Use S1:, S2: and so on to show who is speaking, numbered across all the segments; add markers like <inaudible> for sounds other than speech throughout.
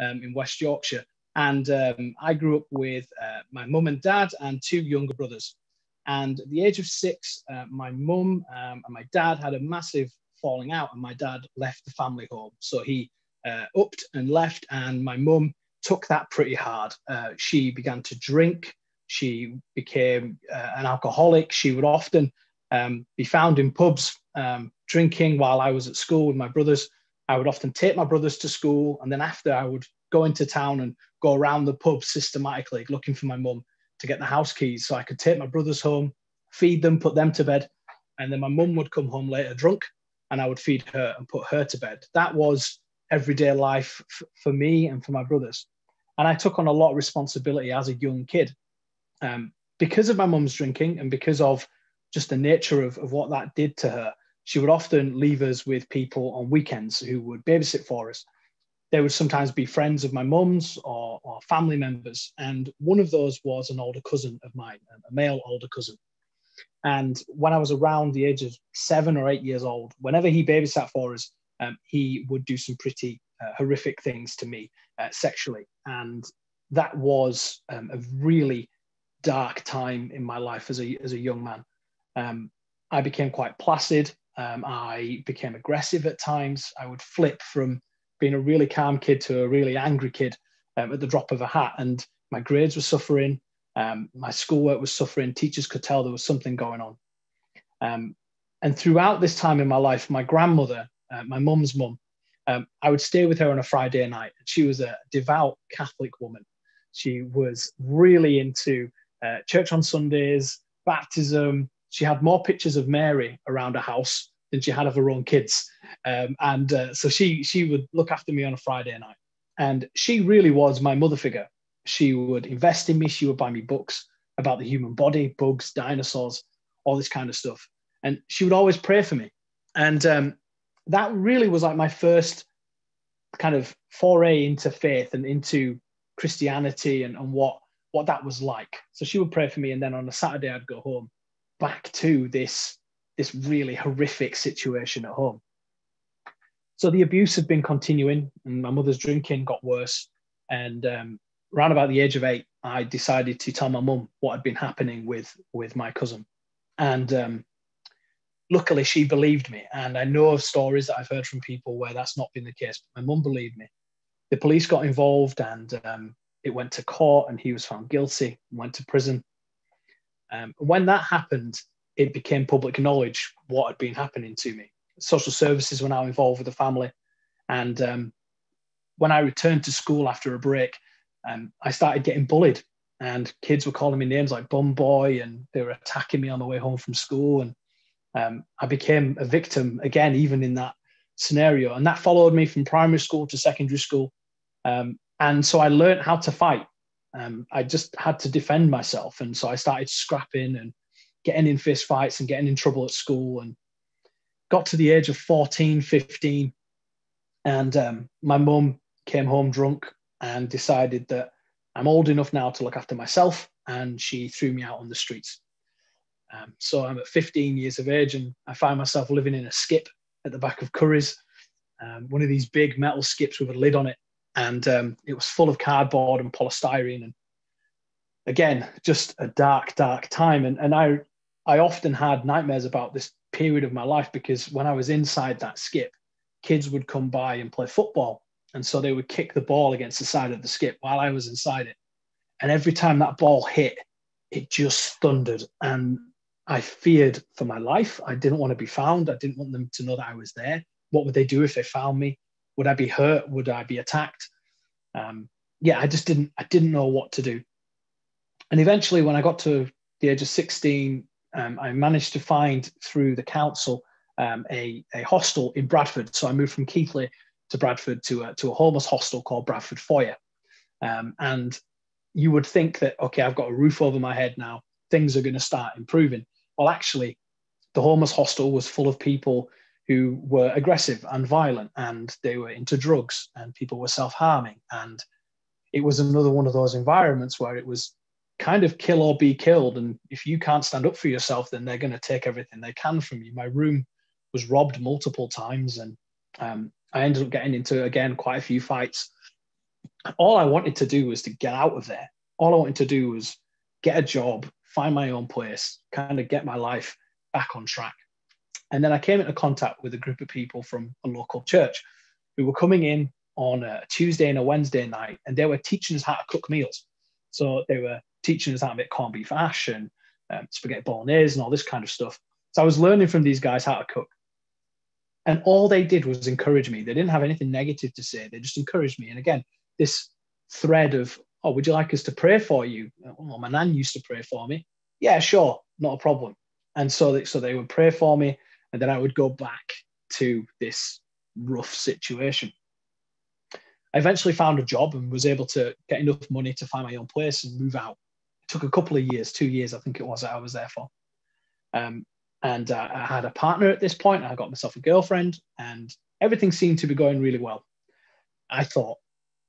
S1: um, in West Yorkshire. And um, I grew up with uh, my mum and dad and two younger brothers. And at the age of six, uh, my mum um, and my dad had a massive falling out, and my dad left the family home. So he uh, upped and left, and my mum took that pretty hard. Uh, she began to drink. She became uh, an alcoholic. She would often um, be found in pubs um, drinking while I was at school with my brothers. I would often take my brothers to school, and then after I would go into town and go around the pub systematically looking for my mum to get the house keys so I could take my brothers home, feed them, put them to bed, and then my mum would come home later drunk, and I would feed her and put her to bed. That was everyday life f- for me and for my brothers, and I took on a lot of responsibility as a young kid um, because of my mum's drinking and because of just the nature of, of what that did to her she would often leave us with people on weekends who would babysit for us. They would sometimes be friends of my mum's or, or family members. And one of those was an older cousin of mine, a male older cousin. And when I was around the age of seven or eight years old, whenever he babysat for us, um, he would do some pretty uh, horrific things to me uh, sexually. And that was um, a really dark time in my life as a, as a young man. Um, I became quite placid. Um, I became aggressive at times. I would flip from being a really calm kid to a really angry kid um, at the drop of a hat. And my grades were suffering. Um, my schoolwork was suffering. Teachers could tell there was something going on. Um, and throughout this time in my life, my grandmother, uh, my mum's mum, um, I would stay with her on a Friday night. She was a devout Catholic woman. She was really into uh, church on Sundays, baptism, she had more pictures of Mary around her house than she had of her own kids. Um, and uh, so she she would look after me on a Friday night. And she really was my mother figure. She would invest in me. She would buy me books about the human body, bugs, dinosaurs, all this kind of stuff. And she would always pray for me. And um, that really was like my first kind of foray into faith and into Christianity and, and what what that was like. So she would pray for me, and then on a Saturday I'd go home back to this this really horrific situation at home. So the abuse had been continuing, and my mother's drinking got worse. And um, around about the age of eight, I decided to tell my mum what had been happening with with my cousin, and um, luckily she believed me. And I know of stories that I've heard from people where that's not been the case, but my mum believed me. The police got involved, and um, it went to court, and he was found guilty, went to prison. Um, when that happened, it became public knowledge what had been happening to me. Social services were now involved with the family. And um, when I returned to school after a break, um, I started getting bullied. And kids were calling me names like bum boy, and they were attacking me on the way home from school. And um, I became a victim again, even in that scenario. And that followed me from primary school to secondary school. Um, and so I learned how to fight um, I just had to defend myself. And so I started scrapping and getting in fist fights and getting in trouble at school and got to the age of 14, 15. And um, my mum came home drunk and decided that I'm old enough now to look after myself. And she threw me out on the streets. Um, so I'm at 15 years of age and I find myself living in a skip at the back of Curry's, um, one of these big metal skips with a lid on it and um, it was full of cardboard and polystyrene. And again just a dark dark time. And, and i i often had nightmares about this period of my life because when i was inside that skip kids would come by and play football. And so they would kick the ball against the side of the skip while i was inside it. And every time that ball hit it just thundered. And i feared for my life. I didn't want to be found. I didn't want them to know that i was there. What would they do if they found me would I be hurt? Would I be attacked? Um, yeah, I just didn't. I didn't know what to do. And eventually, when I got to the age of 16, um, I managed to find through the council um, a, a hostel in Bradford. So I moved from Keighley to Bradford to a, to a homeless hostel called Bradford Foyer. Um, and you would think that, okay, I've got a roof over my head now, things are going to start improving. Well, actually, the homeless hostel was full of people who were aggressive and violent and they were into drugs and people were self-harming and it was another one of those environments where it was kind of kill or be killed and if you can't stand up for yourself then they're going to take everything they can from you my room was robbed multiple times and um, i ended up getting into again quite a few fights all I wanted to do was to get out of there. All I wanted to do was get a job, find my own place, kind of get my life back on track. And then I came into contact with a group of people from a local church who were coming in on a Tuesday and a Wednesday night, and they were teaching us how to cook meals. So they were teaching us how to make corned beef hash and um, spaghetti bolognese and all this kind of stuff. So I was learning from these guys how to cook. And all they did was encourage me. They didn't have anything negative to say. They just encouraged me. And again, this thread of, oh, would you like us to pray for you? Well, my nan used to pray for me. Yeah, sure, not a problem. And so they, so they would pray for me, and then I would go back to this rough situation. I eventually found a job and was able to get enough money to find my own place and move out. It took a couple of years, two years, I think it was, that I was there for. Um, and uh, I had a partner at this point. I got myself a girlfriend, and everything seemed to be going really well. I thought.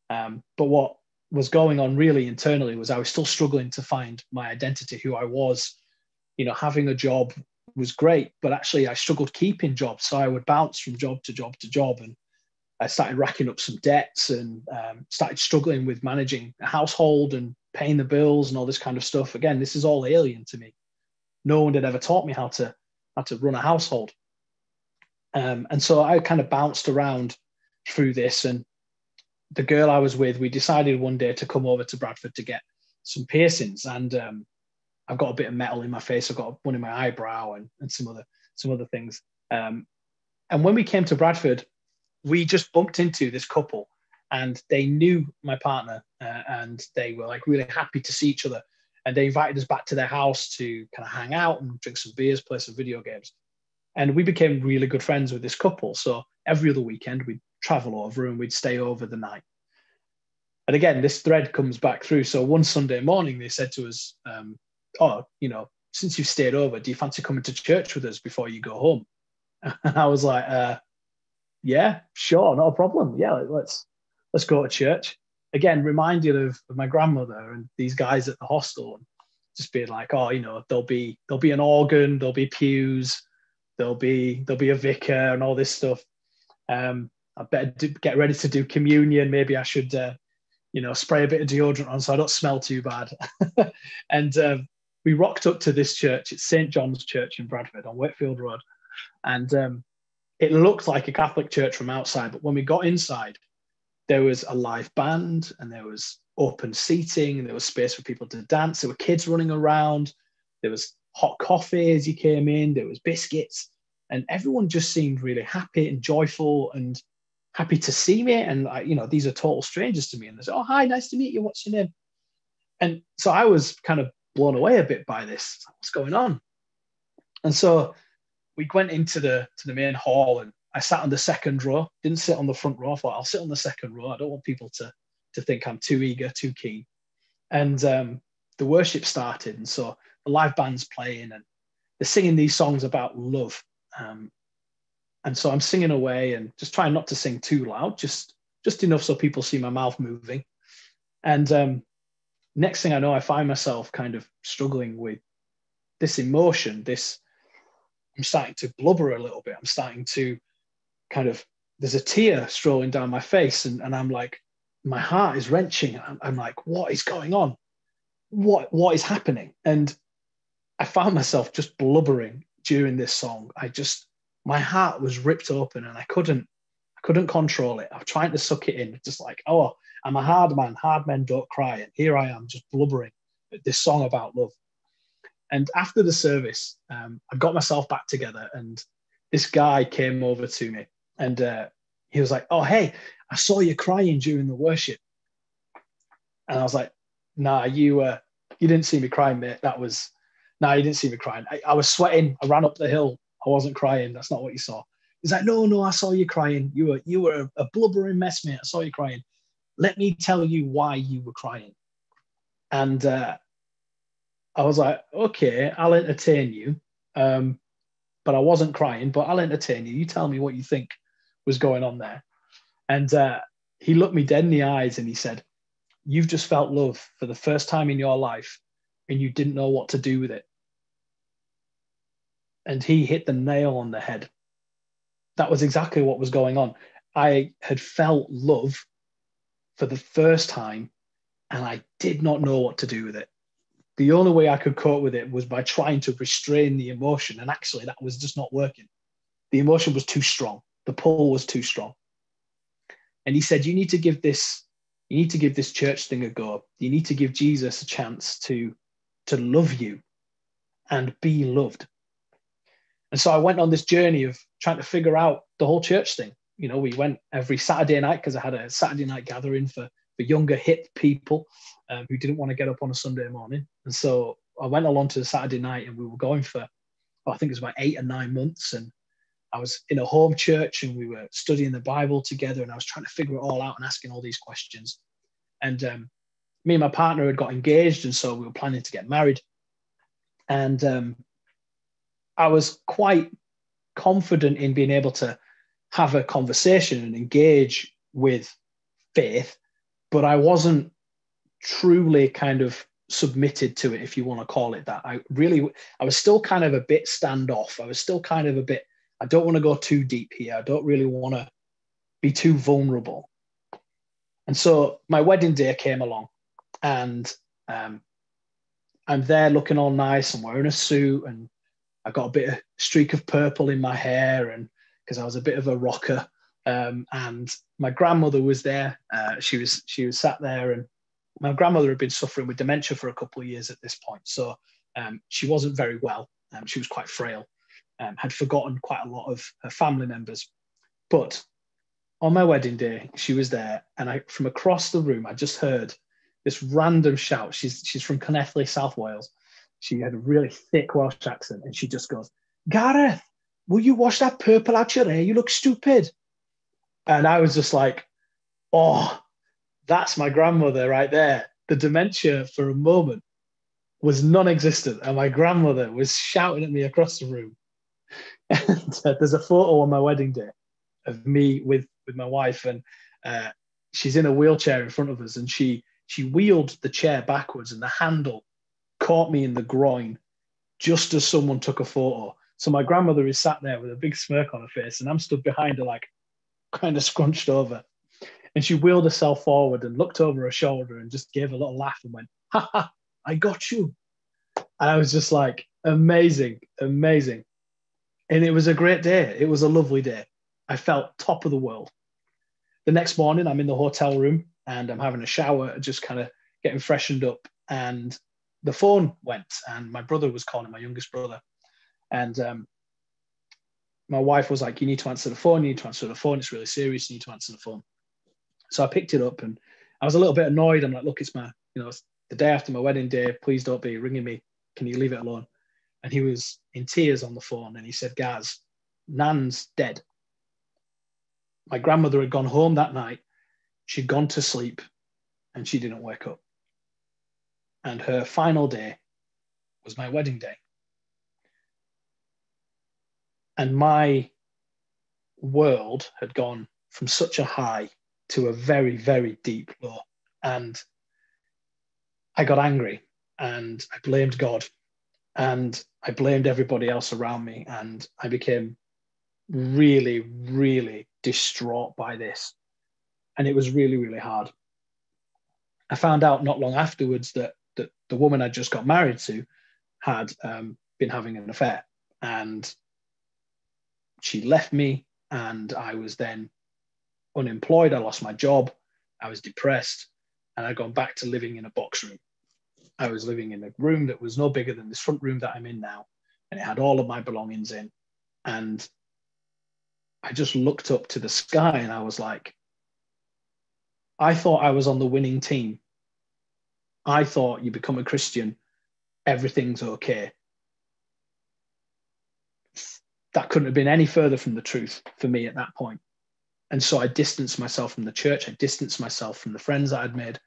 S1: Um, but what was going on really internally was I was still struggling to find my identity, who I was. You know, having a job was great, but actually I struggled keeping jobs. So I would bounce from job to job to job, and I started racking up some debts and um, started struggling with managing a household and paying the bills and all this kind of stuff. Again, this is all alien to me. No one had ever taught me how to how to run a household. Um, and so I kind of bounced around through this. And the girl I was with, we decided one day to come over to Bradford to get some piercings. And um, I've got a bit of metal in my face. I've got one in my eyebrow and, and some other some other things. Um, and when we came to Bradford, we just bumped into this couple, and they knew my partner, uh, and they were like really happy to see each other and they invited us back to their house to kind of hang out and drink some beers, play some video games. And we became really good friends with this couple. So every other weekend we'd travel over and we'd stay over the night. And again, this thread comes back through. So one Sunday morning, they said to us, um, "Oh, you know, since you've stayed over, do you fancy coming to church with us before you go home?" <laughs> And I was like, uh, "Yeah, sure, not a problem. Yeah, let's let's go to church." again reminded of, of my grandmother and these guys at the hostel just being like oh you know there'll be there'll be an organ there'll be pews there'll be there'll be a vicar and all this stuff um i better do, get ready to do communion maybe i should uh, you know spray a bit of deodorant on so i don't smell too bad <laughs> and um, we rocked up to this church it's st john's church in bradford on wakefield road and um, it looked like a catholic church from outside but when we got inside there was a live band and there was open seating and there was space for people to dance. There were kids running around. There was hot coffee as you came in. There was biscuits, and everyone just seemed really happy and joyful and happy to see me. And I, you know, these are total strangers to me. And they said, "Oh, hi, nice to meet you. What's your name?" And so I was kind of blown away a bit by this. What's going on? And so we went into the to the main hall and I sat on the second row, didn't sit on the front row. I thought I'll sit on the second row. I don't want people to to think I'm too eager, too keen. And um, the worship started, and so the live band's playing, and they're singing these songs about love. Um, and so I'm singing away, and just trying not to sing too loud, just just enough so people see my mouth moving. And um, next thing I know, I find myself kind of struggling with this emotion. This I'm starting to blubber a little bit. I'm starting to kind of there's a tear strolling down my face and, and i'm like my heart is wrenching I'm, I'm like what is going on what what is happening and i found myself just blubbering during this song i just my heart was ripped open and i couldn't i couldn't control it i'm trying to suck it in just like oh i'm a hard man hard men don't cry and here i am just blubbering this song about love and after the service um, i got myself back together and this guy came over to me and uh, he was like, "Oh, hey, I saw you crying during the worship," and I was like, "Nah, you uh, you didn't see me crying, mate. That was nah, you didn't see me crying. I, I was sweating. I ran up the hill. I wasn't crying. That's not what you saw." He's like, "No, no, I saw you crying. You were you were a, a blubbering mess, mate. I saw you crying. Let me tell you why you were crying." And uh, I was like, "Okay, I'll entertain you." Um, but I wasn't crying. But I'll entertain you. You tell me what you think was going on there. And uh, he looked me dead in the eyes and he said, You've just felt love for the first time in your life and you didn't know what to do with it. And he hit the nail on the head. That was exactly what was going on. I had felt love for the first time, and I did not know what to do with it. The only way I could cope with it was by trying to restrain the emotion, and actually, that was just not working. The emotion was too strong. The pull was too strong. And he said, "You need to give this. You need to give this church thing a go. You need to give Jesus a chance to to love you and be loved." And so I went on this journey of trying to figure out the whole church thing. You know, we went every Saturday night because I had a Saturday night gathering for, for younger, hip people um, who didn't want to get up on a Sunday morning. And so I went along to the Saturday night and we were going for, I think it was about eight or nine months. And I was in a home church and we were studying the Bible together and I was trying to figure it all out and asking all these questions. And um, me and my partner had got engaged. And so we were planning to get married. And um, I was quite confident in being able to have a conversation and engage with faith, but I wasn't truly kind of submitted to it, if you want to call it that. I really, I was still kind of a bit standoff. I was still kind of a bit, I don't want to go too deep here. I don't really want to be too vulnerable. And so my wedding day came along and um, I'm there looking all nice and wearing a suit and I got a bit of streak of purple in my hair, and because I was a bit of a rocker. Um, and my grandmother was there. Uh, she was she was sat there, and my grandmother had been suffering with dementia for a couple of years at this point, so um, she wasn't very well. Um, she was quite frail, um, had forgotten quite a lot of her family members. But on my wedding day, she was there, and I from across the room, I just heard this random shout. She's she's from Connethley, South Wales, she had a really thick Welsh accent, and she just goes, Gareth, will you wash that purple out your hair? You look stupid. And I was just like, oh, that's my grandmother right there. The dementia for a moment was non existent, and my grandmother was shouting at me across the room. <laughs> And uh, there's a photo on my wedding day of me with, with my wife, and uh, she's in a wheelchair in front of us, and she she wheeled the chair backwards, and the handle caught me in the groin just as someone took a photo. So my grandmother is sat there with a big smirk on her face, and I'm stood behind her, like kind of scrunched over. And she wheeled herself forward and looked over her shoulder and just gave a little laugh and went, Ha ha, I got you. And I was just like, amazing, amazing. And it was a great day. It was a lovely day. I felt top of the world. The next morning, I'm in the hotel room and I'm having a shower, just kind of getting freshened up. And the phone went and my brother was calling my youngest brother and um, my wife was like you need to answer the phone you need to answer the phone it's really serious you need to answer the phone. So i picked it up and i was a little bit annoyed. I'm like look it's my you know the day after my wedding day please don't be ringing me. Can you leave it alone? And he was in tears on the phone and he said gaz nan's dead. My grandmother had gone home that night. She'd gone to sleep and she didn't wake up. And her final day was my wedding day. And my world had gone from such a high to a very, very deep low. And I got angry and I blamed God and I blamed everybody else around me. And I became really, really distraught by this. And it was really, really hard. I found out not long afterwards that that the woman I just got married to had um, been having an affair, and she left me, and I was then unemployed. I lost my job. I was depressed, and I'd gone back to living in a box room. I was living in a room that was no bigger than this front room that I'm in now, and it had all of my belongings in. And I just looked up to the sky and I was like, I thought I was on the winning team I thought you become a Christian, everything's okay. That couldn't have been any further from the truth for me at that point. And so I distanced myself from the church. I distanced myself from the friends I had made.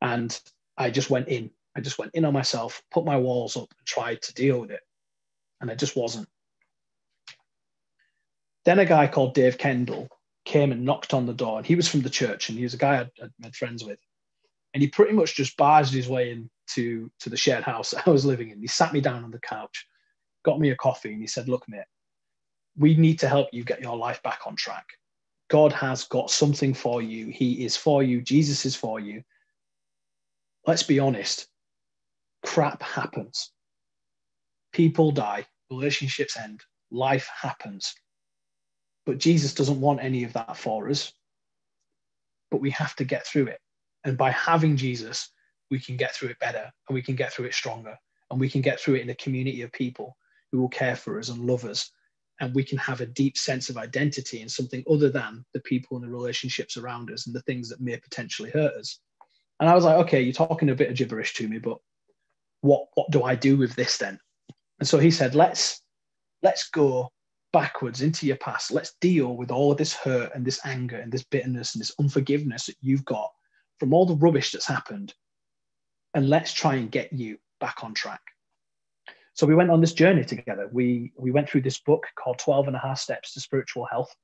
S1: And I just went in. I just went in on myself, put my walls up, and tried to deal with it. And it just wasn't. Then a guy called Dave Kendall came and knocked on the door. And he was from the church, and he was a guy I'd, I'd made friends with and he pretty much just barged his way into to the shared house <laughs> I was living in. He sat me down on the couch, got me a coffee, and he said, "Look, mate, we need to help you get your life back on track. God has got something for you. He is for you. Jesus is for you. Let's be honest. Crap happens. People die. Relationships end. Life happens. But Jesus doesn't want any of that for us. But we have to get through it. And by having Jesus, we can get through it better and we can get through it stronger and we can get through it in a community of people who will care for us and love us and we can have a deep sense of identity in something other than the people and the relationships around us and the things that may potentially hurt us. And i was like okay you're talking a bit of gibberish to me but what what do i do with this then? And so he said let's let's go backwards into your past. Let's deal with all of this hurt and this anger and this bitterness and this unforgiveness that you've got from all the rubbish that's happened. And let's try and get you back on track so we went on this journey together. We we went through this book called 12 and a half steps to spiritual health.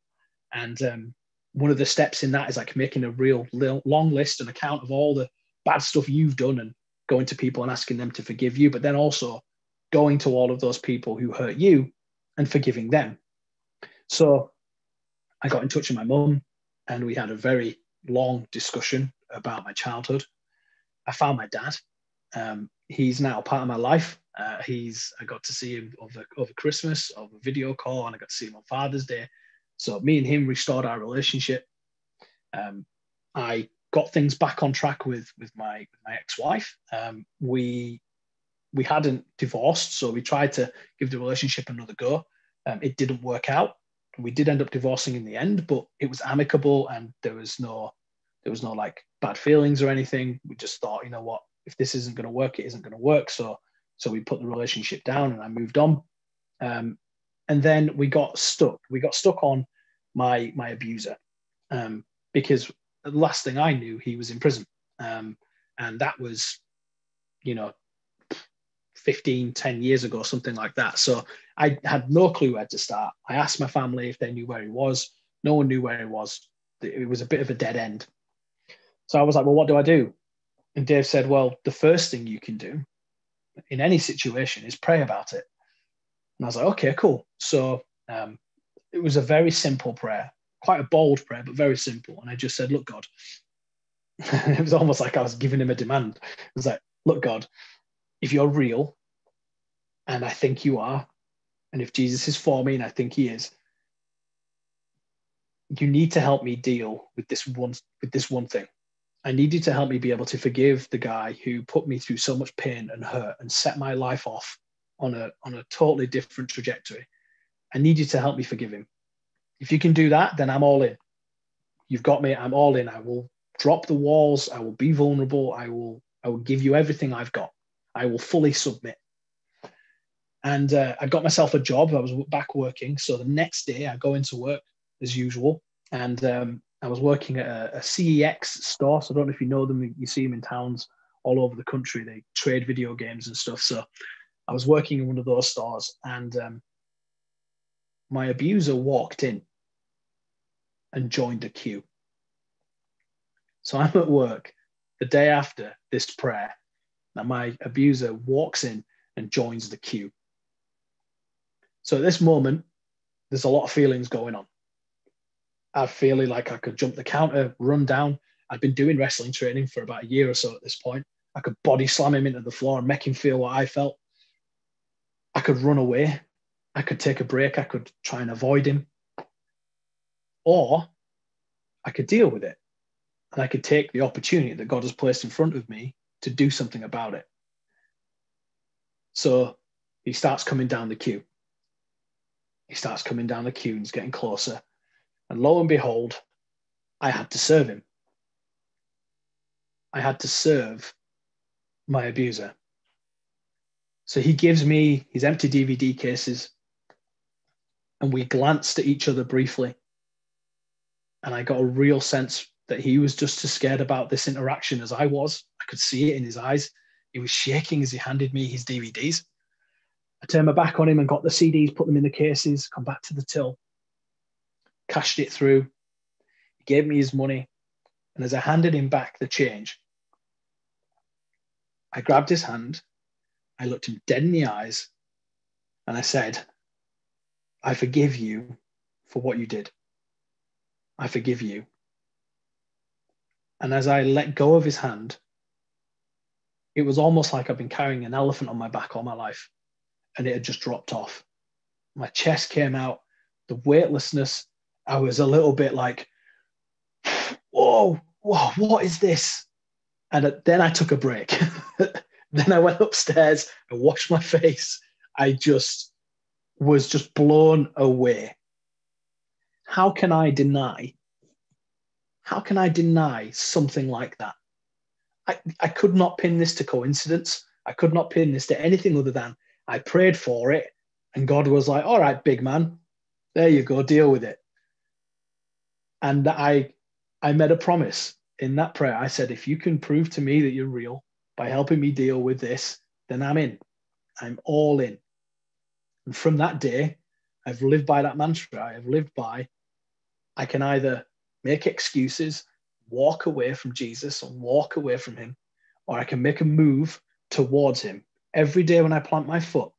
S1: And um, one of the steps in that is like making a real long list and account of all the bad stuff you've done and going to people and asking them to forgive you, but then also going to all of those people who hurt you and forgiving them. So I got in touch with my mum and we had a very long discussion about my childhood. I found my dad. Um, he's now part of my life. Uh, he's I got to see him over over Christmas, over video call, and I got to see him on Father's Day. So me and him restored our relationship. Um, I got things back on track with with my with my ex-wife. Um, we we hadn't divorced, so we tried to give the relationship another go. Um, it didn't work out. We did end up divorcing in the end, but it was amicable and there was no there was no like bad feelings or anything. We just thought, you know what, if this isn't going to work, it isn't going to work. So so we put the relationship down and I moved on. Um, and then we got stuck. We got stuck on my my abuser um, because the last thing I knew, he was in prison. Um, and that was, you know, 15, 10 years ago, something like that. So I had no clue where to start. I asked my family if they knew where he was. No one knew where he was. It was a bit of a dead end. So I was like, well, what do I do? And Dave said, well, the first thing you can do in any situation is pray about it. And I was like, okay, cool. So um, it was a very simple prayer, quite a bold prayer, but very simple. And I just said, look, God, <laughs> it was almost like I was giving him a demand. It was like, look, God, if you're real, and I think you are, and if Jesus is for me, and I think he is, you need to help me deal with this one with this one thing. I needed to help me be able to forgive the guy who put me through so much pain and hurt and set my life off on a, on a totally different trajectory. I need you to help me forgive him. If you can do that, then I'm all in. You've got me. I'm all in. I will drop the walls. I will be vulnerable. I will, I will give you everything I've got. I will fully submit. And uh, I got myself a job. I was back working. So the next day I go into work as usual. And um, I was working at a, a, CEX store. So I don't know if you know them. You see them in towns all over the country. They trade video games and stuff. So I was working in one of those stores, and um, my abuser walked in and joined the queue. So I'm at work the day after this prayer, and my abuser walks in and joins the queue. So at this moment, there's a lot of feelings going on. I feeling like I could jump the counter, run down. I'd been doing wrestling training for about a year or so at this point. I could body slam him into the floor and make him feel what I felt. I could run away. I could take a break. I could try and avoid him. Or I could deal with it. And I could take the opportunity that God has placed in front of me to do something about it. So he starts coming down the queue. He starts coming down the queue and he's getting closer. And lo and behold, I had to serve him. I had to serve my abuser. So he gives me his empty DVD cases, and we glanced at each other briefly. And I got a real sense that he was just as scared about this interaction as I was. I could see it in his eyes. He was shaking as he handed me his DVDs. I turned my back on him and got the CDs, put them in the cases, come back to the till cashed it through. He gave me his money. And as I handed him back the change, I grabbed his hand, I looked him dead in the eyes, and I said, I forgive you for what you did. I forgive you. And as I let go of his hand, it was almost like I've been carrying an elephant on my back all my life and it had just dropped off. My chest came out, the weightlessness. I was a little bit like, whoa, whoa, what is this? And then I took a break. <laughs> then I went upstairs and washed my face. I just was just blown away. How can I deny? How can I deny something like that? I, I could not pin this to coincidence. I could not pin this to anything other than I prayed for it, and God was like, "All right, big man, there you go, deal with it." And I, I made a promise in that prayer. I said, "If you can prove to me that you're real by helping me deal with this, then I'm in. I'm all in." And from that day, I've lived by that mantra. I have lived by. I can either make excuses, walk away from Jesus, and walk away from Him, or I can make a move towards Him every day when I plant my foot,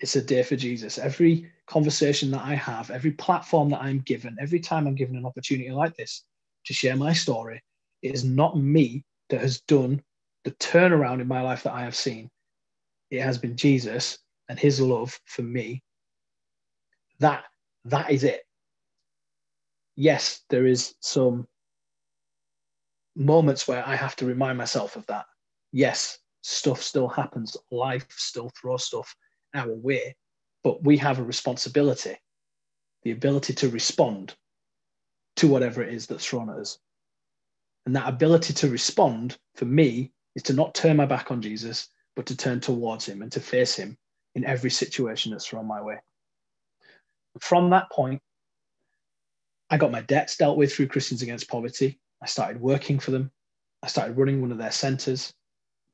S1: it's a day for Jesus. Every conversation that I have, every platform that I'm given, every time I'm given an opportunity like this to share my story, it is not me that has done the turnaround in my life that I have seen. It has been Jesus and his love for me. That that is it. Yes, there is some moments where I have to remind myself of that. Yes, stuff still happens, life still throws stuff our way, but we have a responsibility, the ability to respond to whatever it is that's thrown at us. And that ability to respond for me is to not turn my back on Jesus, but to turn towards him and to face him in every situation that's thrown my way. From that point, I got my debts dealt with through Christians Against Poverty. I started working for them. I started running one of their centers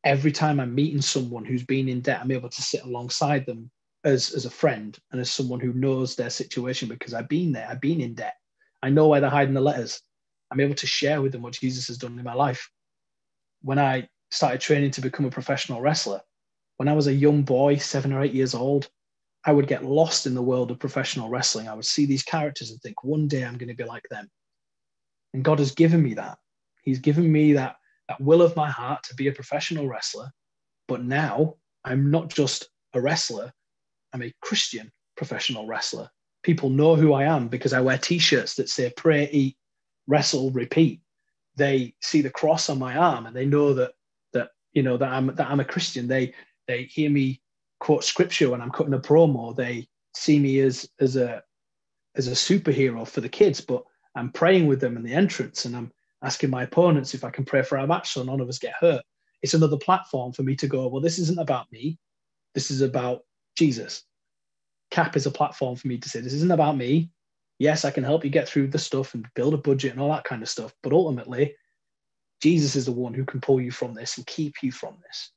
S1: every time I'm meeting someone who's been in debt, I'm able to sit alongside them as, as a friend and as someone who knows their situation because I've been there, I've been in debt. I know where they're hiding the letters. I'm able to share with them what Jesus has done in my life. When I started training to become a professional wrestler, when I was a young boy, seven or eight years old, I would get lost in the world of professional wrestling. I would see these characters and think, one day I'm going to be like them. And God has given me that. He's given me that that will of my heart to be a professional wrestler. But now I'm not just a wrestler, I'm a Christian professional wrestler. People know who I am because I wear t shirts that say pray, eat, wrestle, repeat. They see the cross on my arm and they know that that you know that I'm that I'm a Christian. They they hear me quote scripture when I'm cutting a promo. They see me as as a as a superhero for the kids, but I'm praying with them in the entrance and I'm asking my opponents if I can pray for our match so none of us get hurt. It's another platform for me to go, well, this isn't about me. This is about Jesus. CAP is a platform for me to say, this isn't about me. Yes, I can help you get through the stuff and build a budget and all that kind of stuff. But ultimately, Jesus is the one who can pull you from this and keep you from this.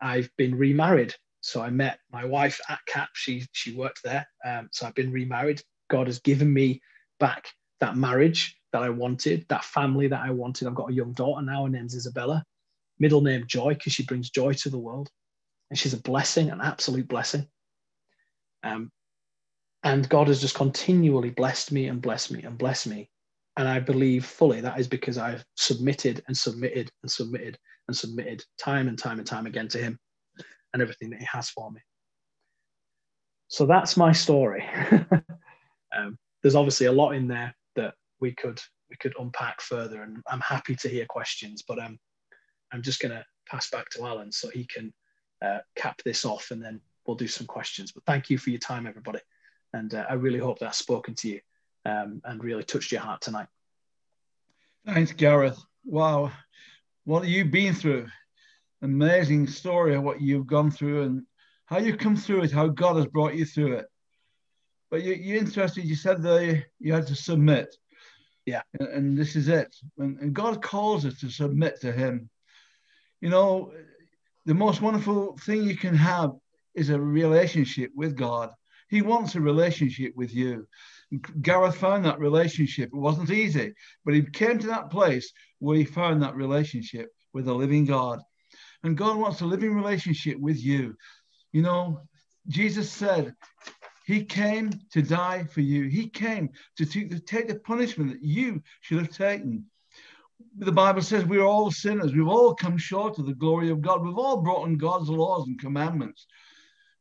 S1: I've been remarried. So I met my wife at CAP. She, she worked there. Um, so I've been remarried. God has given me back that marriage that I wanted, that family that I wanted. I've got a young daughter now. Her name's Isabella. Middle name Joy because she brings joy to the world, and she's a blessing, an absolute blessing. Um, and God has just continually blessed me and blessed me and blessed me. And I believe fully that is because I've submitted and submitted and submitted and submitted time and time and time again to Him and everything that He has for me. So that's my story. <laughs> um, there's obviously a lot in there we could we could unpack further. And I'm happy to hear questions, but um, I'm just going to pass back to Alan so he can uh, cap this off, and then we'll do some questions. But thank you for your time, everybody, and uh, I really hope that's spoken to you um, and really touched your heart tonight.
S2: Thanks, Gareth. Wow, what have you been through? Amazing story of what you've gone through and how you come through it, how God has brought you through it. But you, you're interested. You said that you had to submit.
S1: Yeah.
S2: And, and this is it. And, and God calls us to submit to Him. You know, the most wonderful thing you can have is a relationship with God. He wants a relationship with you. Gareth found that relationship. It wasn't easy, but he came to that place where he found that relationship with the living God. And God wants a living relationship with you. You know, Jesus said, He came to die for you. He came to, take the punishment that you should have taken. The Bible says we're all sinners. We've all come short of the glory of God. We've all broken God's laws and commandments.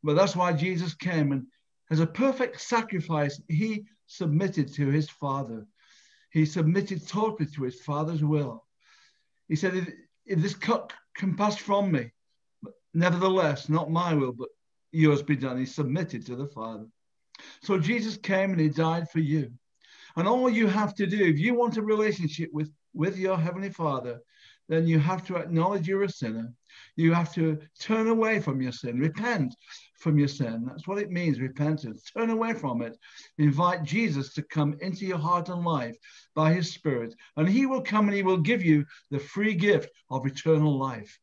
S2: But that's why Jesus came and as a perfect sacrifice, he submitted to his Father. He submitted totally to his Father's will. He said, if, if this cup can pass from me, nevertheless, not my will, but yours be done. He submitted to the Father. So Jesus came and he died for you. And all you have to do, if you want a relationship with, with your Heavenly Father, then you have to acknowledge you're a sinner. You have to turn away from your sin, repent from your sin. That's what it means, repentance. Turn away from it. Invite Jesus to come into your heart and life by his Spirit. And he will come and he will give you the free gift of eternal life.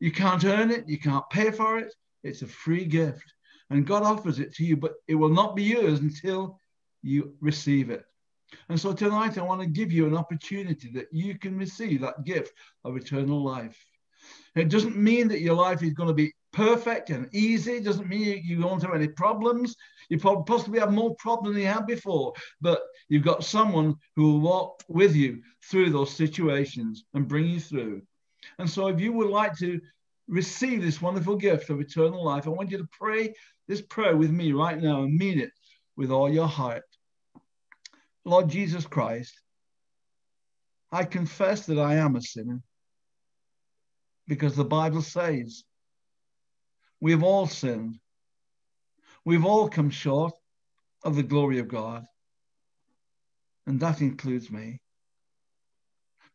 S2: You can't earn it, you can't pay for it. It's a free gift. And God offers it to you, but it will not be yours until you receive it. And so tonight, I want to give you an opportunity that you can receive that gift of eternal life. It doesn't mean that your life is going to be perfect and easy. It doesn't mean you won't have any problems. You possibly have more problems than you had before, but you've got someone who will walk with you through those situations and bring you through. And so, if you would like to receive this wonderful gift of eternal life, I want you to pray this prayer with me right now and mean it with all your heart. Lord Jesus Christ, I confess that I am a sinner because the Bible says we've all sinned. We've all come short of the glory of God, and that includes me.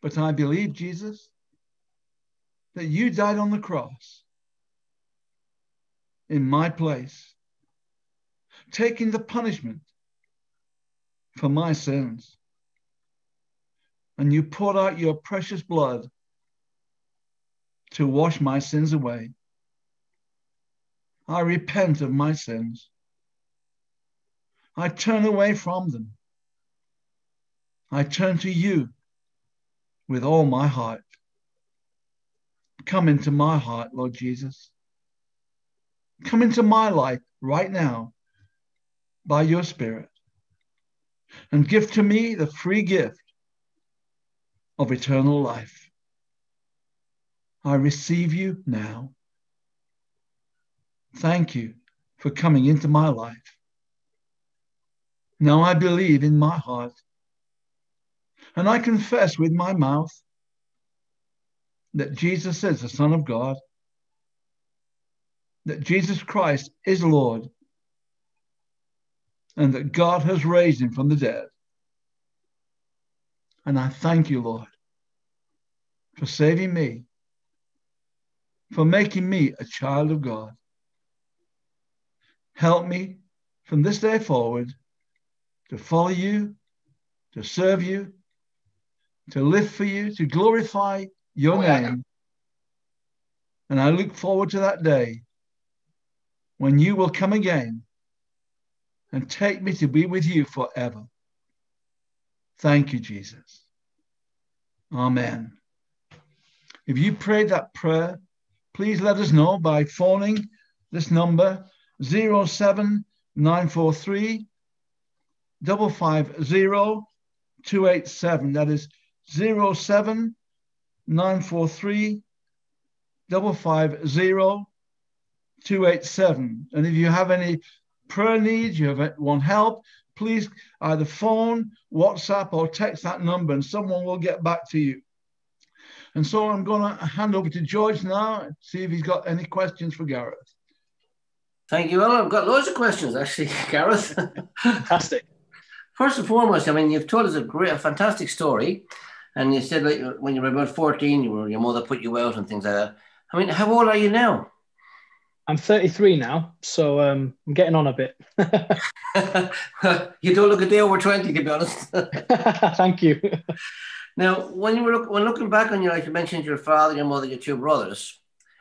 S2: But I believe, Jesus, that you died on the cross in my place, taking the punishment for my sins. And you poured out your precious blood to wash my sins away. I repent of my sins. I turn away from them. I turn to you with all my heart. Come into my heart, Lord Jesus. Come into my life right now by your Spirit and give to me the free gift of eternal life. I receive you now. Thank you for coming into my life. Now I believe in my heart and I confess with my mouth that Jesus is the Son of God, that Jesus Christ is Lord, and that God has raised him from the dead. And I thank you, Lord, for saving me, for making me a child of God. Help me from this day forward to follow you, to serve you, to live for you, to glorify your oh, name. And I look forward to that day when you will come again and take me to be with you forever. Thank you, Jesus. Amen. If you prayed that prayer, please let us know by phoning this number 07943 550 287. That is 07943 550 287. And if you have any prayer needs, you have want help, please either phone, WhatsApp, or text that number, and someone will get back to you. And so I'm going to hand over to George now, see if he's got any questions for Gareth.
S3: Thank you. Well, I've got loads of questions actually, <laughs> Gareth.
S1: Fantastic.
S3: First and foremost, I mean, you've told us a great, a fantastic story, and you said like when you were about fourteen, you were, your mother put you out and things like that. I mean, how old are you now?
S1: I'm 33 now, so um, I'm getting on a bit. <laughs>
S3: you don't look a day over 20, to be honest. <laughs> <laughs>
S1: Thank you.
S3: Now, when you were look, when looking back on your life, you mentioned your father, your mother, your two brothers.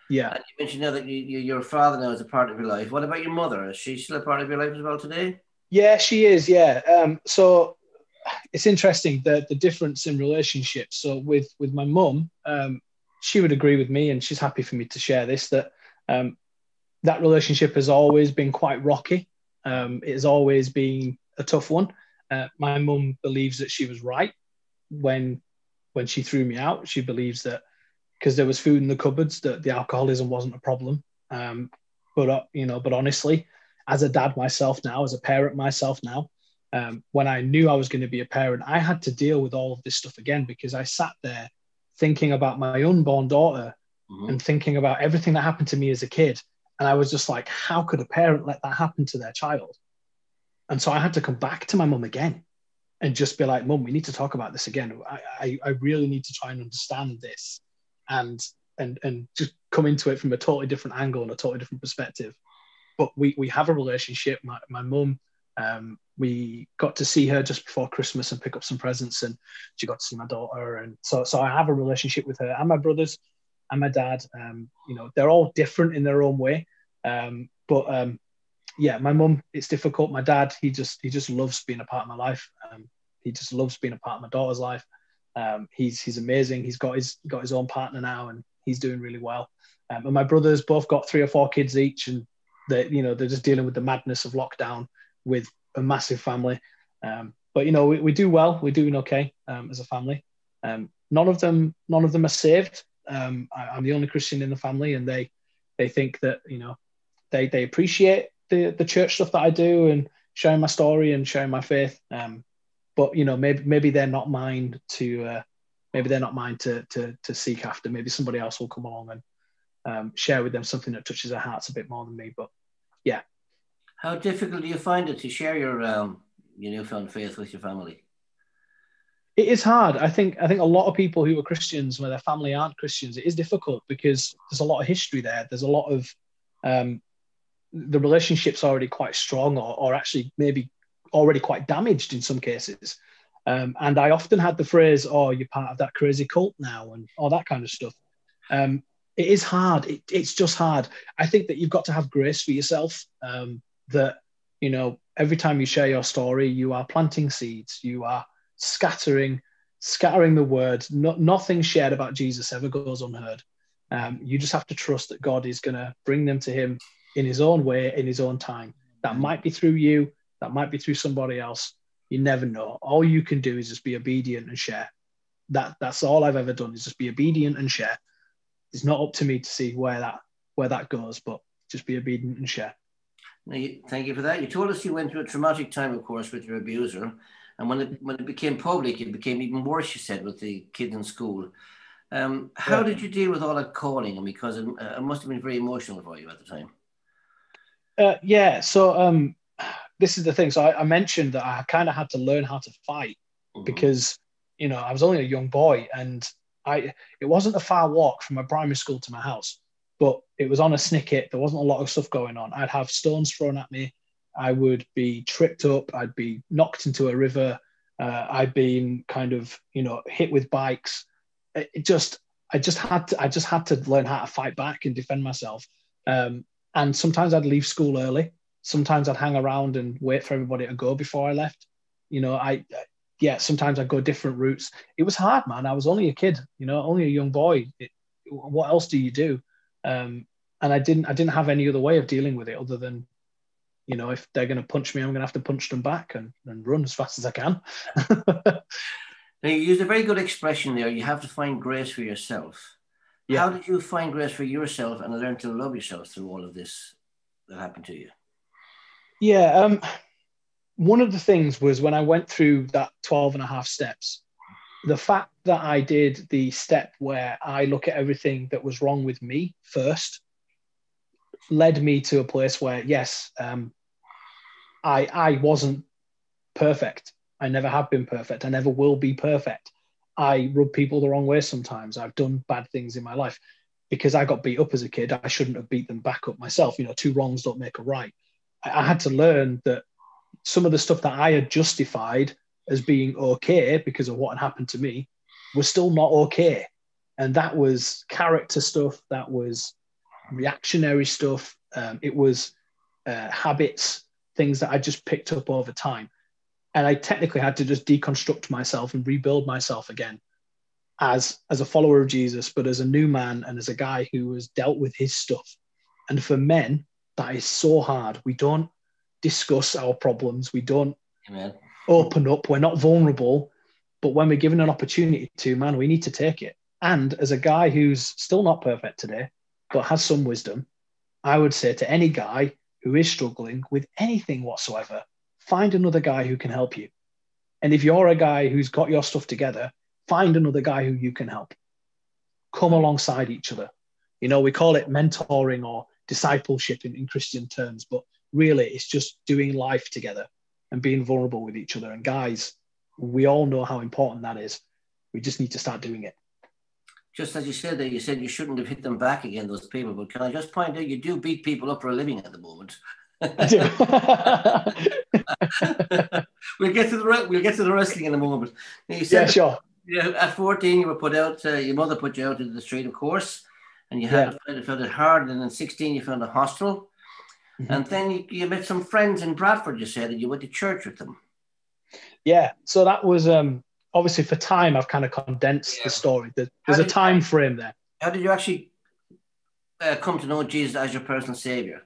S1: Yeah.
S3: And you mentioned now that you, you, your father now is a part of your life. What about your mother? Is she still a part of your life as well today?
S1: Yeah, she is. Yeah. Um, so it's interesting the the difference in relationships. So with with my mum, um, she would agree with me, and she's happy for me to share this that um, that relationship has always been quite rocky. Um, it has always been a tough one. Uh, my mum believes that she was right when when she threw me out. She believes that because there was food in the cupboards that the alcoholism wasn't a problem. Um, but uh, you know, but honestly, as a dad myself now, as a parent myself now, um, when I knew I was going to be a parent, I had to deal with all of this stuff again because I sat there thinking about my unborn daughter mm-hmm. and thinking about everything that happened to me as a kid. And I was just like, how could a parent let that happen to their child? And so I had to come back to my mum again and just be like, Mum, we need to talk about this again. I, I, I really need to try and understand this and and and just come into it from a totally different angle and a totally different perspective. But we we have a relationship. My my mum, um, we got to see her just before Christmas and pick up some presents, and she got to see my daughter, and so so I have a relationship with her and my brothers and my dad. Um, you know, they're all different in their own way, um, but um, yeah, my mum, it's difficult. My dad, he just he just loves being a part of my life. Um, he just loves being a part of my daughter's life. Um, he's he's amazing. He's got his got his own partner now, and he's doing really well. And my brothers both got three or four kids each, and they you know they're just dealing with the madness of lockdown with a massive family. Um, but you know we, we do well. We're doing okay um, as a family. Um, none of them none of them are saved. Um, I, I'm the only Christian in the family, and they they think that you know they they appreciate the the church stuff that I do and sharing my story and sharing my faith. Um, but you know maybe maybe they're not mine to uh, maybe they're not mine to to to seek after. Maybe somebody else will come along and um, share with them something that touches their hearts a bit more than me. But yeah.
S3: How difficult do you find it to share your um, your newfound faith with your family?
S1: It is hard. I think I think a lot of people who are Christians, where their family aren't Christians, it is difficult because there's a lot of history there. There's a lot of um, the relationship's already quite strong, or, or actually maybe already quite damaged in some cases. Um, and I often had the phrase, "Oh, you're part of that crazy cult now," and all that kind of stuff. Um, it is hard. It, it's just hard. I think that you've got to have grace for yourself. Um, that you know, every time you share your story, you are planting seeds. You are scattering, scattering the word. No, nothing shared about Jesus ever goes unheard. Um, you just have to trust that God is going to bring them to Him in His own way, in His own time. That might be through you. That might be through somebody else. You never know. All you can do is just be obedient and share. That that's all I've ever done is just be obedient and share. It's not up to me to see where that where that goes, but just be obedient and share.
S3: Thank you for that. You told us you went through a traumatic time, of course, with your abuser, and when it when it became public, it became even worse. You said with the kids in school. Um, how yeah. did you deal with all that calling? And because it, uh, it, must have been very emotional for you at the time.
S1: Uh, yeah. So um, this is the thing. So I, I mentioned that I kind of had to learn how to fight mm-hmm. because you know I was only a young boy and I it wasn't a far walk from my primary school to my house, but it was on a snicket. There wasn't a lot of stuff going on. I'd have stones thrown at me. I would be tripped up. I'd be knocked into a river. Uh, I'd been kind of you know hit with bikes. It, just I just had to I just had to learn how to fight back and defend myself. Um, and sometimes I'd leave school early sometimes I'd hang around and wait for everybody to go before I left. You know, I yeah, sometimes I'd go different routes. It was hard, man. I was only a kid, you know, only a young boy. It, what else do you do? Um, and I didn't I didn't have any other way of dealing with it other than, you know, if they're going to punch me, I'm going to have to punch them back and, and run as fast as I can. <laughs>
S3: now you used a very good expression there. You have to find grace for yourself. Yeah. How did you find grace for yourself and learn to love yourself through all of this that happened to you?
S1: Yeah. Um, one of the things was when I went through that 12 and a half steps, the fact that I did the step where I look at everything that was wrong with me first led me to a place where, yes, um, I, I wasn't perfect. I never have been perfect. I never will be perfect. I rub people the wrong way sometimes. I've done bad things in my life because I got beat up as a kid. I shouldn't have beat them back up myself. You know, two wrongs don't make a right. I had to learn that some of the stuff that I had justified as being okay because of what had happened to me was still not okay. And that was character stuff, that was reactionary stuff, um, it was uh, habits, things that I just picked up over time. And I technically had to just deconstruct myself and rebuild myself again as, as a follower of Jesus, but as a new man and as a guy who has dealt with his stuff. And for men, that is so hard. We don't discuss our problems. We don't
S3: Amen.
S1: Open up. We're not vulnerable. But when we're given an opportunity to, man, we need to take it. And as a guy who's still not perfect today, but has some wisdom, I would say to any guy who is struggling with anything whatsoever, find another guy who can help you. And if you're a guy who's got your stuff together, find another guy who you can help. Come alongside each other. You know, we call it mentoring or discipleship in, in Christian terms, but really it's just doing life together and being vulnerable with each other. And guys, we all know how important that is. We just need to start doing it.
S3: Just as you said that, you said you shouldn't have hit them back again, those people. But can I just point out you do beat people up for a living at the moment?
S1: I do. <laughs>
S3: we'll get to the we'll get to the wrestling in a moment. You said
S1: yeah, sure.
S3: Yeah, at 14, you were put out, uh, your mother put you out into the street, of course, and you had yeah. found it hard. And then 16, you found a hostel. Mm-hmm. And then you, you, met some friends in Bradford, you said, and you went to church with them.
S1: Yeah. So that was um, obviously for time, I've kind of condensed yeah. the story. There's, there's a time you, frame there.
S3: How did you actually uh, come to know Jesus as your personal savior?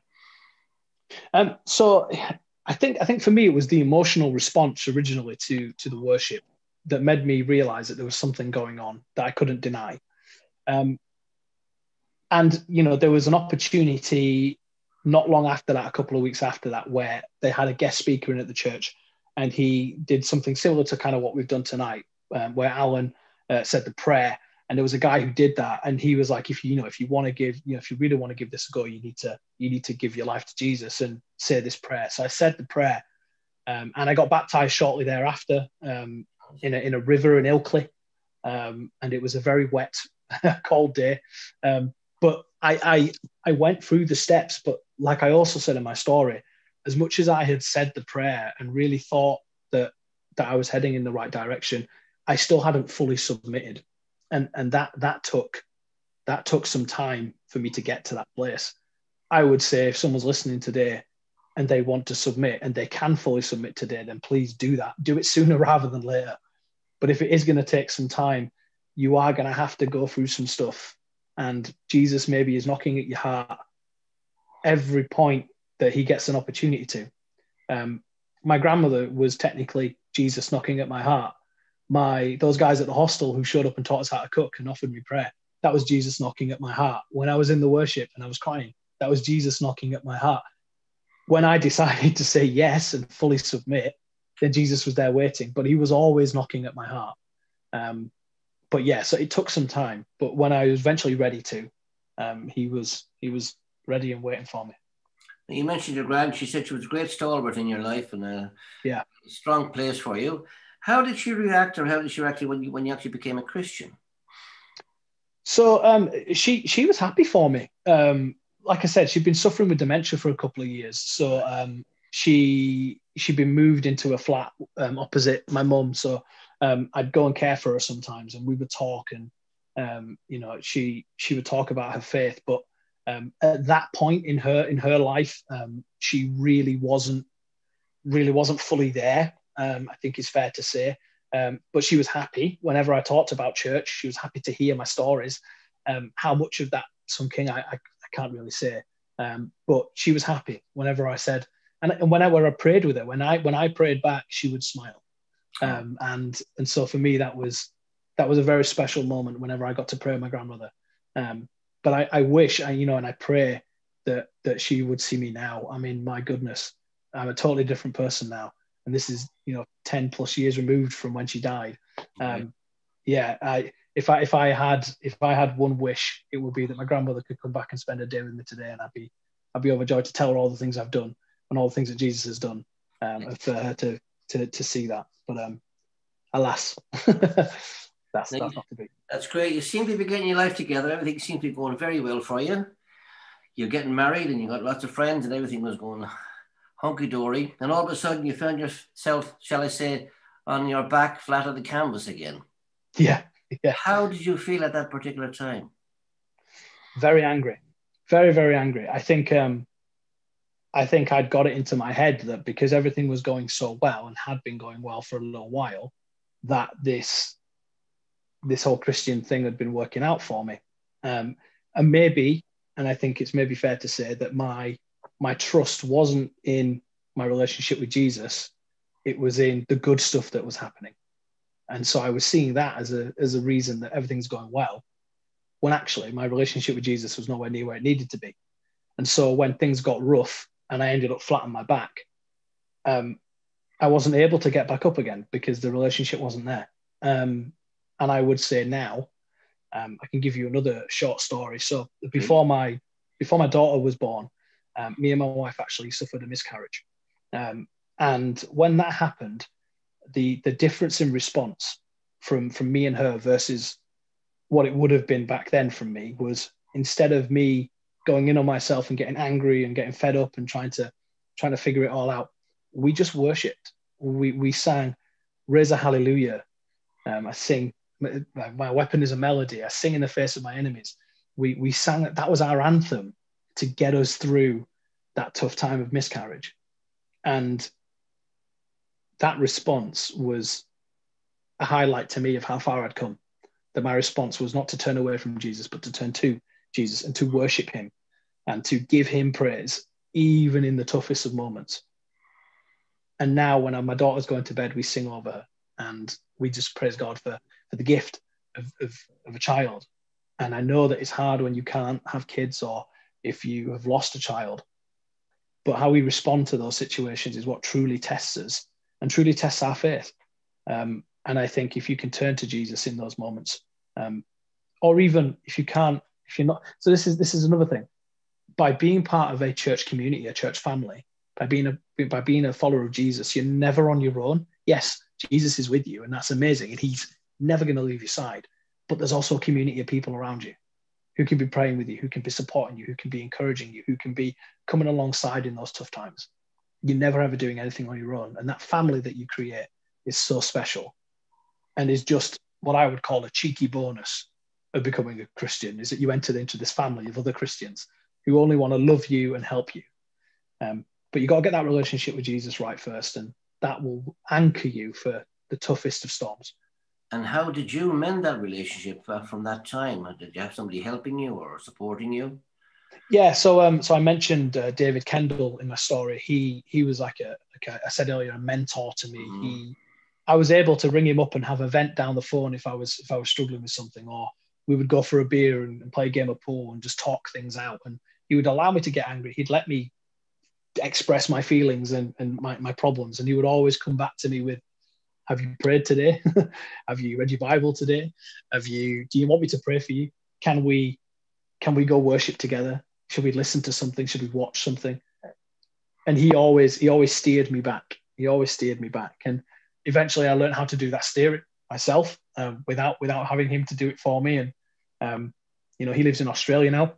S1: Um, so I think I think for me it was the emotional response originally to to the worship that made me realize that there was something going on that I couldn't deny. Um, and you know there was an opportunity not long after that, a couple of weeks after that, where they had a guest speaker in at the church, and he did something similar to kind of what we've done tonight, um, where Alan uh, said the prayer, and there was a guy who did that, and he was like, if you, you know, if you want to give, you know, if you really want to give this a go, you need to, you need to give your life to Jesus and say this prayer. So I said the prayer, um, and I got baptized shortly thereafter um, in a in a river in Ilkley, um, and it was a very wet, <laughs> cold day. Um, but I, I I went through the steps, but like I also said in my story, as much as I had said the prayer and really thought that that I was heading in the right direction, I still hadn't fully submitted, and and that that took that took some time for me to get to that place. I would say if someone's listening today and they want to submit and they can fully submit today, then please do that. Do it sooner <laughs> rather than later. But if it is going to take some time, you are going to have to go through some stuff. And Jesus maybe is knocking at your heart every point that he gets an opportunity to. Um, my grandmother was technically Jesus knocking at my heart. My those guys at the hostel who showed up and taught us how to cook and offered me prayer. That was Jesus knocking at my heart. When I was in the worship and I was crying, that was Jesus knocking at my heart. When I <laughs> decided to say yes and fully submit, then Jesus was there waiting. But he was always knocking at my heart. Um, but yeah, so it took some time. But when I was eventually ready to, um, he was he was ready and waiting for me.
S3: You mentioned your grand. She said she was a great stalwart in your life and a
S1: yeah
S3: strong place for you. How did she react, or how did she react when you when you actually became a Christian?
S1: So um, she she was happy for me. Um, like I said, she'd been suffering with dementia for a couple of years. So um, she she'd been moved into a flat um, opposite my mum. So um, I'd go and care for her sometimes, and we would talk, and um, you know, she she would talk about her faith. But um, at that point in her in her life, um, she really wasn't really wasn't fully there. Um, I think it's fair to say. but she was happy whenever I talked about church. She was happy to hear my stories. how much of that sunk in, I, I, I can't really say. but she was happy whenever I said, and, and whenever I prayed with her, when I when I prayed back, she would smile, um, and and so for me that was that was a very special moment whenever I got to pray with my grandmother. Um, but I, I wish I you know and I pray that that she would see me now. I mean, my goodness, I'm a totally different person now, and this is you know ten plus years removed from when she died. Um, yeah, I if I if I had if I had one wish, it would be that my grandmother could come back and spend a day with me today, and I'd be I'd be overjoyed to tell her all the things I've done and all the things that Jesus has done um, for her to, to, to see that. But um, alas, <laughs> that's, that's not to be.
S3: That's great. You seem to be getting your life together. Everything seems to be going very well for you. You're getting married and you got lots of friends and everything was going hunky dory. And all of a sudden you found yourself, shall I say, on your back flat on the canvas again.
S1: Yeah. Yeah.
S3: How did you feel at that particular time?
S1: Very angry. Very, very angry. I think um, I think I'd got it into my head that because everything was going so well and had been going well for a little while, that this this whole Christian thing had been working out for me. Um, and maybe, and I think it's maybe fair to say that my my trust wasn't in my relationship with Jesus, it was in the good stuff that was happening. And so I was seeing that as a, as a reason that everything's going well, when actually my relationship with Jesus was nowhere near where it needed to be. And so when things got rough and I ended up flat on my back, um, I wasn't able to get back up again because the relationship wasn't there. Um, and I would say now, um, I can give you another short story. So before my before my daughter was born, um, me and my wife actually suffered a miscarriage. Um, and when that happened, the the difference in response from from me and her versus what it would have been back then from me was instead of me going in on myself and getting angry and getting fed up and trying to trying to figure it all out, we just worshipped. We we sang "Raise a Hallelujah." Um, I sing my, weapon is a melody. I sing in the face of my enemies. We we sang that that was our anthem to get us through that tough time of miscarriage, and that response was a highlight to me of how far I'd come. That my response was not to turn away from Jesus, but to turn to Jesus and to worship Him and to give Him praise, even in the toughest of moments. And now, when my daughter's going to bed, we sing over her and we just praise God for, for the gift of, of, of a child. And I know that it's hard when you can't have kids or if you have lost a child. But how we respond to those situations is what truly tests us and truly tests our faith. Um, and I think if you can turn to Jesus in those moments, um, or even if you can't, if you're not, so this is this is another thing. By being part of a church community, a church family, by being a by being a follower of Jesus, you're never on your own. Yes, Jesus is with you, and that's amazing, and He's never going to leave your side. But there's also a community of people around you who can be praying with you, who can be supporting you, who can be encouraging you, who can be coming alongside in those tough times you're never ever doing anything on your own. And that family that you create is so special and is just what I would call a cheeky bonus of becoming a Christian is that you entered into this family of other Christians who only want to love you and help you. Um, but you got to get that relationship with Jesus right first, and that will anchor you for the toughest of storms.
S3: And how did you mend that relationship uh, from that time? Did you have somebody helping you or supporting you?
S1: Yeah, so um, so I mentioned uh, David Kendall in my story. He he was like a like I said earlier, a mentor to me. Mm. He, I was able to ring him up and have a vent down the phone if I was if I was struggling with something, or we would go for a beer and, and play a game of pool and just talk things out. And he would allow me to get angry. He'd let me express my feelings and, and my, my problems, and he would always come back to me with, "Have you prayed today? <laughs> have you read your Bible today? Have you? Do you want me to pray for you? Can we?" Can we go worship together? Should we listen to something? Should we watch something? And he always he always steered me back. He always steered me back. And eventually, I learned how to do that steering myself um, without without having him to do it for me. And um, you know, he lives in Australia now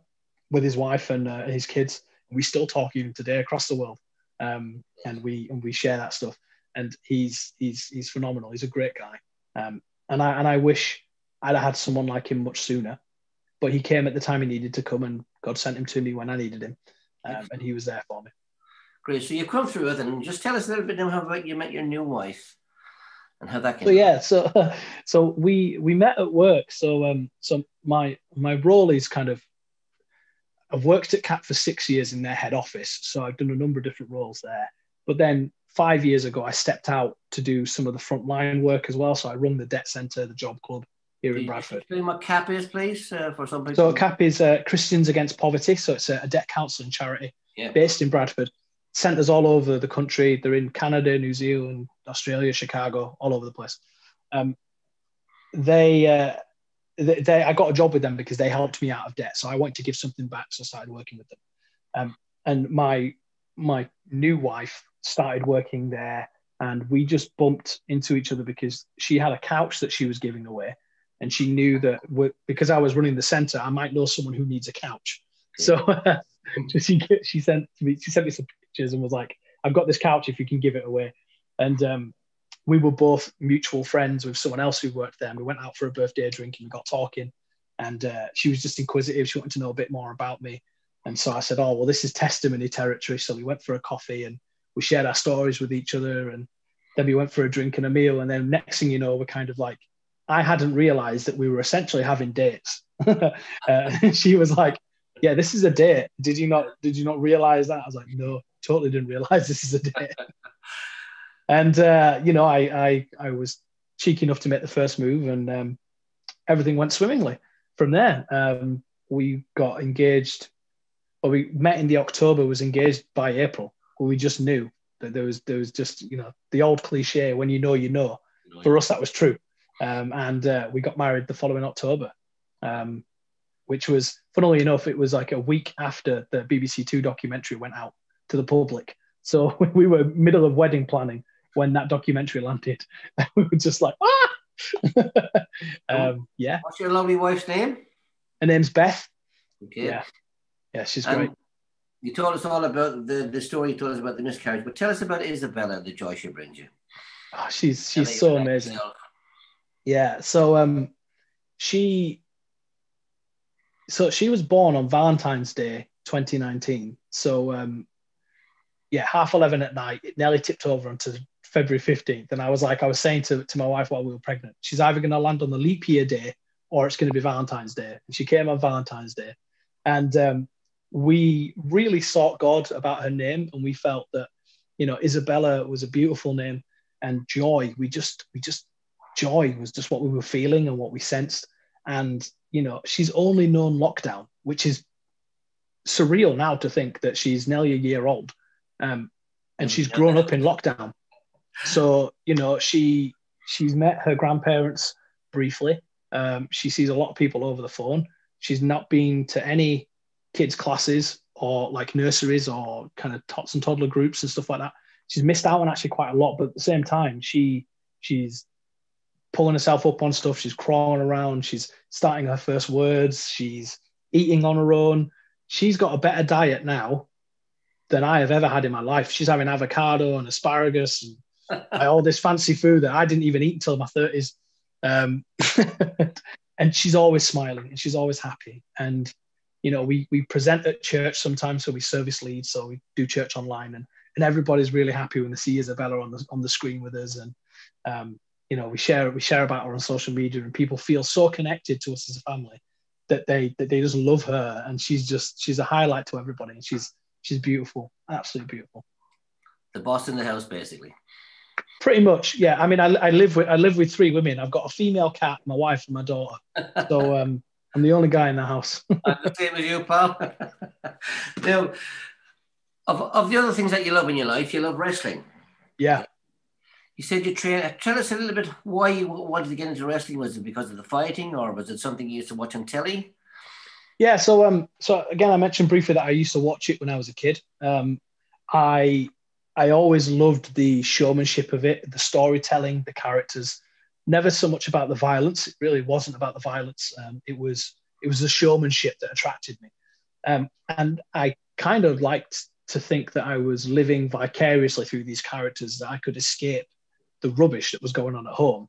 S1: with his wife and uh, his kids. We still talk even today across the world, um, and we and we share that stuff. And he's he's he's phenomenal. He's a great guy. Um, and I and I wish I'd had someone like him much sooner but he came at the time he needed to come, and God sent him to me when I needed him, um, and he was there for me.
S3: Great. So you've come through with it, and just tell us a little bit now how about you met your new wife, and how that came.
S1: So yeah, so <laughs> so we we met at work. So um, so my my role is kind of I've worked at CAP for six years in their head office, so I've done a number of different roles there. But then five years ago, I stepped out to do some of the frontline work as well. So I run the debt centre, the job club, here in Bradford.
S3: Explain what CAP is, please, uh, for some people.
S1: So CAP is uh, Christians Against Poverty. So it's a, a debt counselling charity yeah. based in Bradford. Centres all over the country. They're in Canada, New Zealand, Australia, Chicago, all over the place. Um, they, uh, they, they, I got a job with them because they helped me out of debt. So I wanted to give something back. So I started working with them. Um, and my my new wife started working there and we just bumped into each other because she had a couch that she was giving away and she knew that because I was running the center, I might know someone who needs a couch. So <laughs> she, she sent me she sent me some pictures and was like, "I've got this couch if you can give it away." And um, we were both mutual friends with someone else who worked there. And we went out for a birthday drink and we got talking. And uh, she was just inquisitive. She wanted to know a bit more about me. And so I said, "Oh, well, this is testimony territory." So we went for a coffee and we shared our stories with each other. And then we went for a drink and a meal. And then next thing you know, we're kind of like I hadn't realized that we were essentially having dates. <laughs> uh, she was like, "Yeah, this is a date. Did you not? Did you not realize that?" I was like, "No." totally didn't realize this is a date. <laughs> and uh, you know, I, I I was cheeky enough to make the first move, and um, everything went swimmingly. From there, um, we got engaged. Well, we met in the October, was engaged by April. Well, we just knew that there was there was just you know the old cliche when you know you know. For us, that was true, um, and uh, we got married the following October, um, which was funnily enough, it was like a week after the BBC Two documentary went out to the public. So <laughs> we were middle of wedding planning when that documentary landed. <laughs> we were just like, ah, <laughs> um, yeah.
S3: What's your lovely wife's name?
S1: Her name's Beth.
S3: Okay.
S1: Yeah, yeah, she's great.
S3: And you told us all about the, the story you told us about the miscarriage, but tell us about Isabella, the joy she brings you.
S1: Oh, she's she's so amazing.
S3: yourself.
S1: Yeah. So um, she so she was born on Valentine's Day, 2019. So um, yeah, half eleven at night, it nearly tipped over onto February 15th, and I was like, I was saying to to my wife while we were pregnant, she's either going to land on the leap year day or it's going to be Valentine's Day. And she came on Valentine's Day, and um, we really sought God about her name, and we felt that you know Isabella was a beautiful name, and joy. We just we just joy was just what we were feeling and what we sensed. And, you know, she's only known lockdown, which is surreal now to think that she's nearly a year old. Um, and she's grown up in lockdown. So, you know, she she's met her grandparents briefly. Um, she sees a lot of people over the phone. She's not been to any kids' classes or like nurseries or kind of tots and toddler groups and stuff like that. She's missed out on actually quite a lot, but at the same time, she she's pulling herself up on stuff. She's crawling around. She's starting her first words. She's eating on her own. She's got a better diet now than I have ever had in my life. She's having avocado and asparagus and <laughs> all this fancy food that I didn't even eat until my 30s. Um, <laughs> and she's always smiling and she's always happy. And, you know, we, we present at church sometimes, so we service leads, so we do church online and, and everybody's really happy when they see Isabella on the, on the screen with us. And, um, you know we share we share about her on social media and people feel so connected to us as a family that they that they just love her and she's just she's a highlight to everybody and she's she's beautiful absolutely beautiful
S3: The boss in the house, basically.
S1: pretty much yeah i mean I, I live with i live with three women i've got a female cat my wife and my daughter <laughs> so um i'm the only guy in the house <laughs>
S3: I'm the same as you, pal. <laughs> now, of, of the other things that you love in your life, you love wrestling.
S1: yeah
S3: You said you train. Tell us a little bit why you wanted to get into wrestling. Was it because of the fighting, or was it something you used to watch on telly?
S1: Yeah, so um, so again, I mentioned briefly that I used to watch it when I was a kid. Um, I I always loved the showmanship of it, the storytelling, the characters. Never so much about the violence. It really wasn't about the violence. Um, it was it was the showmanship that attracted me, um, and I kind of liked to think that I was living vicariously through these characters. That I could escape the rubbish that was going on at home,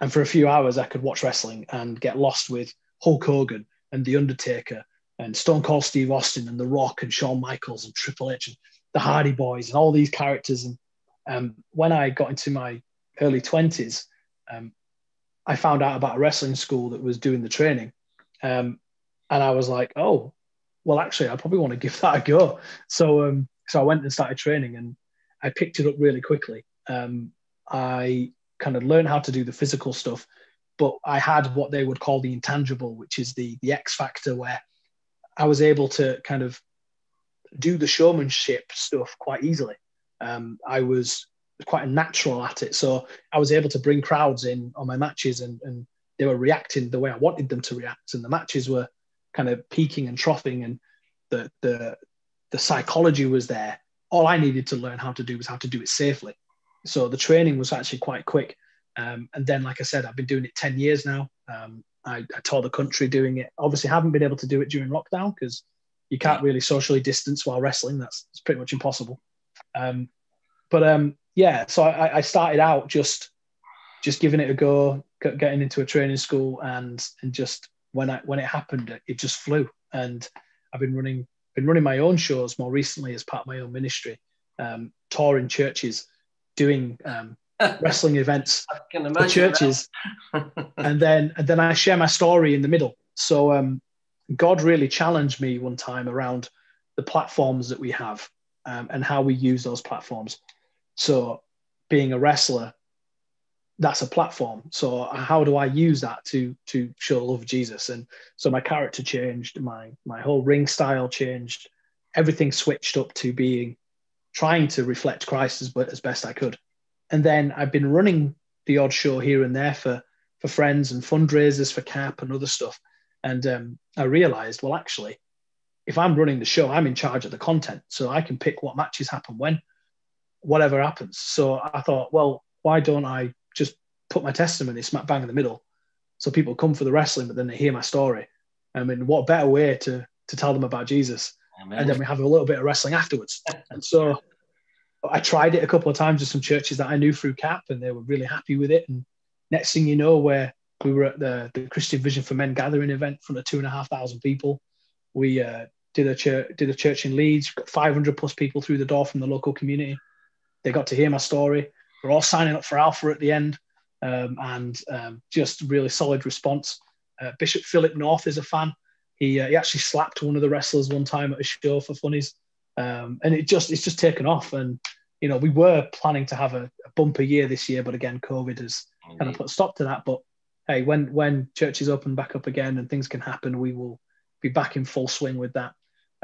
S1: and for a few hours I could watch wrestling and get lost with Hulk Hogan and The Undertaker and Stone Cold Steve Austin and The Rock and Shawn Michaels and Triple H and the Hardy Boys and all these characters. And um, when I got into my early 20s, um, I found out about a wrestling school that was doing the training. Um, and I was like, oh, well, actually, I probably want to give <laughs> that a go. So, um, so I went and started training and I picked it up really quickly. Um, I kind of learned how to do the physical stuff, but I had what they would call the intangible, which is the the X factor, where I was able to kind of do the showmanship stuff quite easily. Um, I was quite a natural at it, so I was able to bring crowds in on my matches, and and they were reacting the way I wanted them to react, and the matches were kind of peaking and troughing, and the the the psychology was there. All I needed to learn how to do was how to do it safely. So the training was actually quite quick. Um, and then, like I said, I've been doing it 10 years now. Um, I, I toured the country doing it. Obviously, haven't been able to do it during lockdown because you can't really socially distance while wrestling. That's it's pretty much impossible. Um, but um, yeah, so I, I started out just just giving it a go, getting into a training school, and and just when I when it happened, it just flew. And I've been running been running my own shows more recently as part of my own ministry, um, touring churches, doing um, <laughs> wrestling events for churches <laughs> and then and then I share my story in the middle. So um, God really challenged me one time around the platforms that we have um, and how we use those platforms. So, being a wrestler, that's a platform. So, how do I use that to to show love Jesus? And so, my character changed, my my whole ring style changed, everything switched up to being trying to reflect Christ as, as best I could. And then I've been running the odd show here and there for for friends and fundraisers for CAP and other stuff. And um, I realized, well, actually, if I'm running the show, I'm in charge of the content. So I can pick what matches happen when, whatever happens. So I thought, well, why don't I just put my testimony smack bang in the middle so people come for the wrestling, but then they hear my story? I mean, what better way to, to tell them about Jesus? Amen. And then we have a little bit of wrestling afterwards. and so I tried it a couple of times with some churches that I knew through CAP, and they were really happy with it. And next thing you know, where we were at the, the Christian Vision for Men gathering event in front of two and a half thousand people. We uh, did a church did a church in Leeds, got 500 plus people through the door from the local community. They got to hear my story. We're all signing up for Alpha at the end, um, and um, just really solid response. Uh, Bishop Philip North is a fan. He, uh, he actually slapped one of the wrestlers one time at a show for funnies, um, and it just it's just taken off. And you know we were planning to have a, a bumper year this year, but again COVID has Indeed. kind of put a stop to that. But hey, when when churches open back up again and things can happen, we will be back in full swing with that.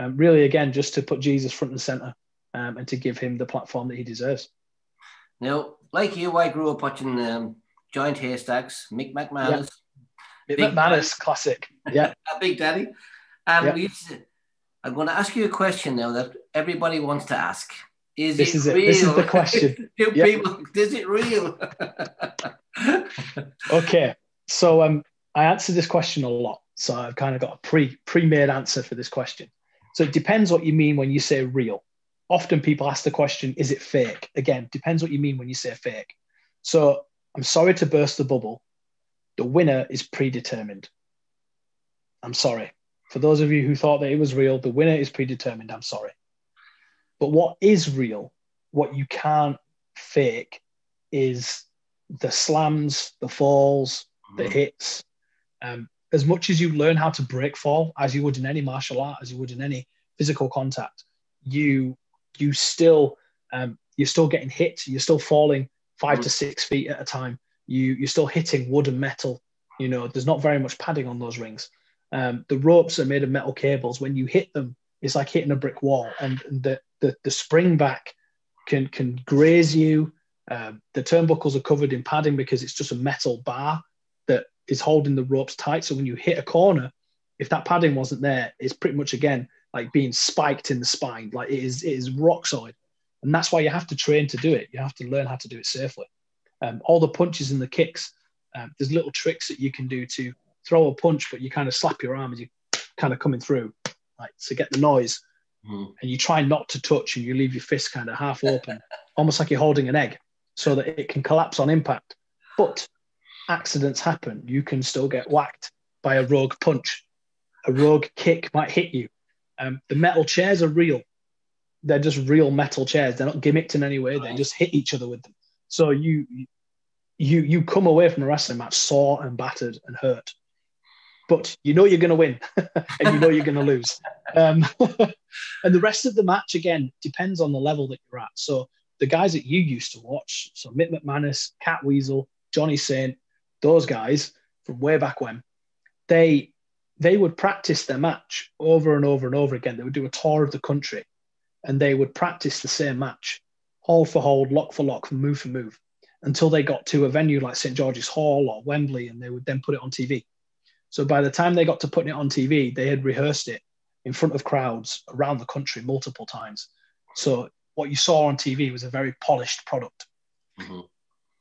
S1: Um, really, again, just to put Jesus front and center um, and to give him the platform that he deserves.
S3: Now, like you, I grew up watching um, Giant Haystacks, Mick McManus.
S1: Yeah. Mick McManus, classic. <laughs> Yeah.
S3: Big Daddy. And yeah. to, I'm going to ask you a question now that everybody wants to ask. Is
S1: this
S3: it
S1: is
S3: real?
S1: It. This is the question. <laughs>
S3: Do yep. people, is it real? <laughs>
S1: okay. So um, I answer this question a lot. So I've kind of got a pre pre-made answer for this question. So it depends what you mean when you say real. Often people ask the question, is it fake? Again, depends what you mean when you say fake. So I'm sorry to burst the bubble. The winner is predetermined. I'm sorry. For those of you who thought that it was real, the winner is predetermined. I'm sorry. But what is real, what you can't fake, is the slams, the falls, the mm-hmm. hits. Um, as much as you learn how to break fall, as you would in any martial art, as you would in any physical contact, you you still um, you're still getting hit. You're still falling 5 mm-hmm. to six feet at a time. You you're still hitting wood and metal. You know, there's not very much padding on those rings. Um, the ropes are made of metal cables. When you hit them, it's like hitting a brick wall, and the the, the spring back can can graze you. Uh, the turnbuckles are covered in padding because it's just a metal bar that is holding the ropes tight. So when you hit a corner, if that padding wasn't there, it's pretty much again like being spiked in the spine. Like it is, it is rock solid, and that's why you have to train to do it. You have to learn how to do it safely. Um, all the punches and the kicks, um, there's little tricks that you can do to throw a punch, but you kind of slap your arm as you're kind of coming through, like to get the noise. Mm. And you try not to touch, and you leave your fist kind of half open, <laughs> almost like you're holding an egg, so that it can collapse on impact. But accidents happen. You can still get whacked by a rogue punch. A rogue kick might hit you. Um, the metal chairs are real. They're just real metal chairs. They're not gimmicked in any way. They just hit each other with them. So you you you come away from a wrestling match sore and battered and hurt, but you know you're going to win, <laughs> and you know you're going to lose. Um, <laughs> and the rest of the match again depends on the level that you're at. So the guys that you used to watch, so Mick McManus, Catweazle, Johnny Saint, those guys from way back when, they they would practice their match over and over and over again. They would do a tour of the country and they would practice the same match, hold for hold, lock for lock, move for move, until they got to a venue like St. George's Hall or Wembley and they would then put it on TV. So by the time they got to putting it on TV, they had rehearsed it in front of crowds around the country multiple times. So what you saw on TV was a very polished product. Mm-hmm.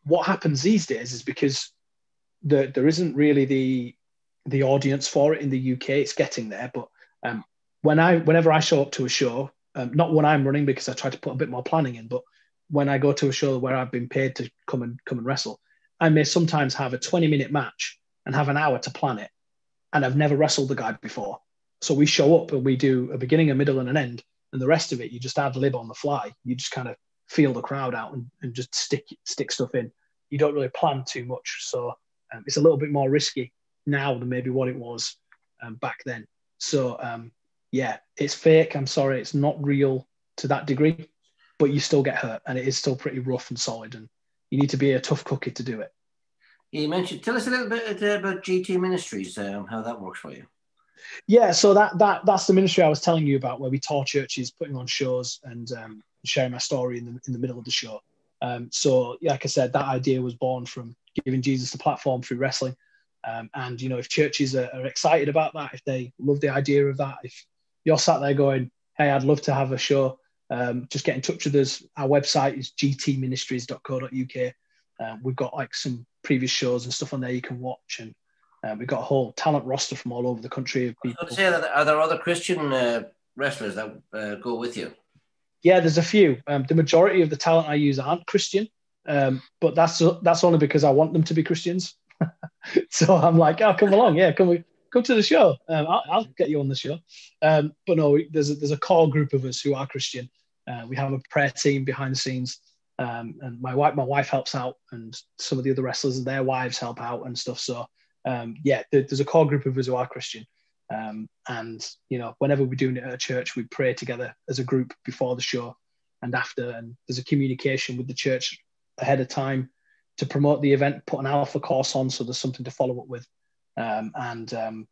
S1: What happens these days is because the, there isn't really the the audience for it in the UK. It's getting there, but um, when I whenever I show up to a show, um, not when I'm running because I try to put a bit more planning in, but when I go to a show where I've been paid to come and come and wrestle, I may sometimes have a 20 minute match and have an hour to plan it, and I've never wrestled the guy before. So we show up and we do a beginning, a middle, and an end, and the rest of it you just ad lib on the fly. You just kind of feel the crowd out and, and just stick stick stuff in. You don't really plan too much, so um, it's a little bit more risky now than maybe what it was um, back then. So um, yeah, it's fake. I'm sorry, it's not real. to that degree, but you still get hurt, and it is still pretty rough and solid, and you need to be a tough cookie to do it.
S3: You mentioned. Tell us a little bit uh, about GT Ministries, um, how that works for you.
S1: Yeah, so that that that's the ministry I was telling you about, where we tour churches, putting on shows, and um, sharing my story in the in the middle of the show. Um, so, like I said, that idea was born from giving Jesus the platform through wrestling. Um, and you know, if churches are, are, excited about that, if they love the idea of that, if you're sat there going, "Hey, I'd love to have a show," um, just get in touch with us. Our website is gtministries.co.uk. Uh, we've got like some previous shows and stuff on there you can watch, and uh, we've got a whole talent roster from all over the country of people.
S3: say that are there other Christian uh, wrestlers that uh, go with you?
S1: Yeah, there's a few. Um, the majority of the talent I use aren't Christian, um, but that's that's only because I want them to be Christians. <laughs> so I'm like, oh, come along, yeah, come come to the show. Um, I'll, I'll, get you on the show. Um, but no, there's a, there's a core group of us who are Christian. Uh, we have a prayer team behind the scenes, um, and my wife my wife helps out, and some of the other wrestlers and their wives help out and stuff. So um, yeah, there, there's a core group of us who are Christian. Um, and you know, whenever we're doing it at a church, we pray together as a group before the show and after, and there's a communication with the church ahead of time to promote the event, put an alpha course on, so there's something to follow up with, um, and um,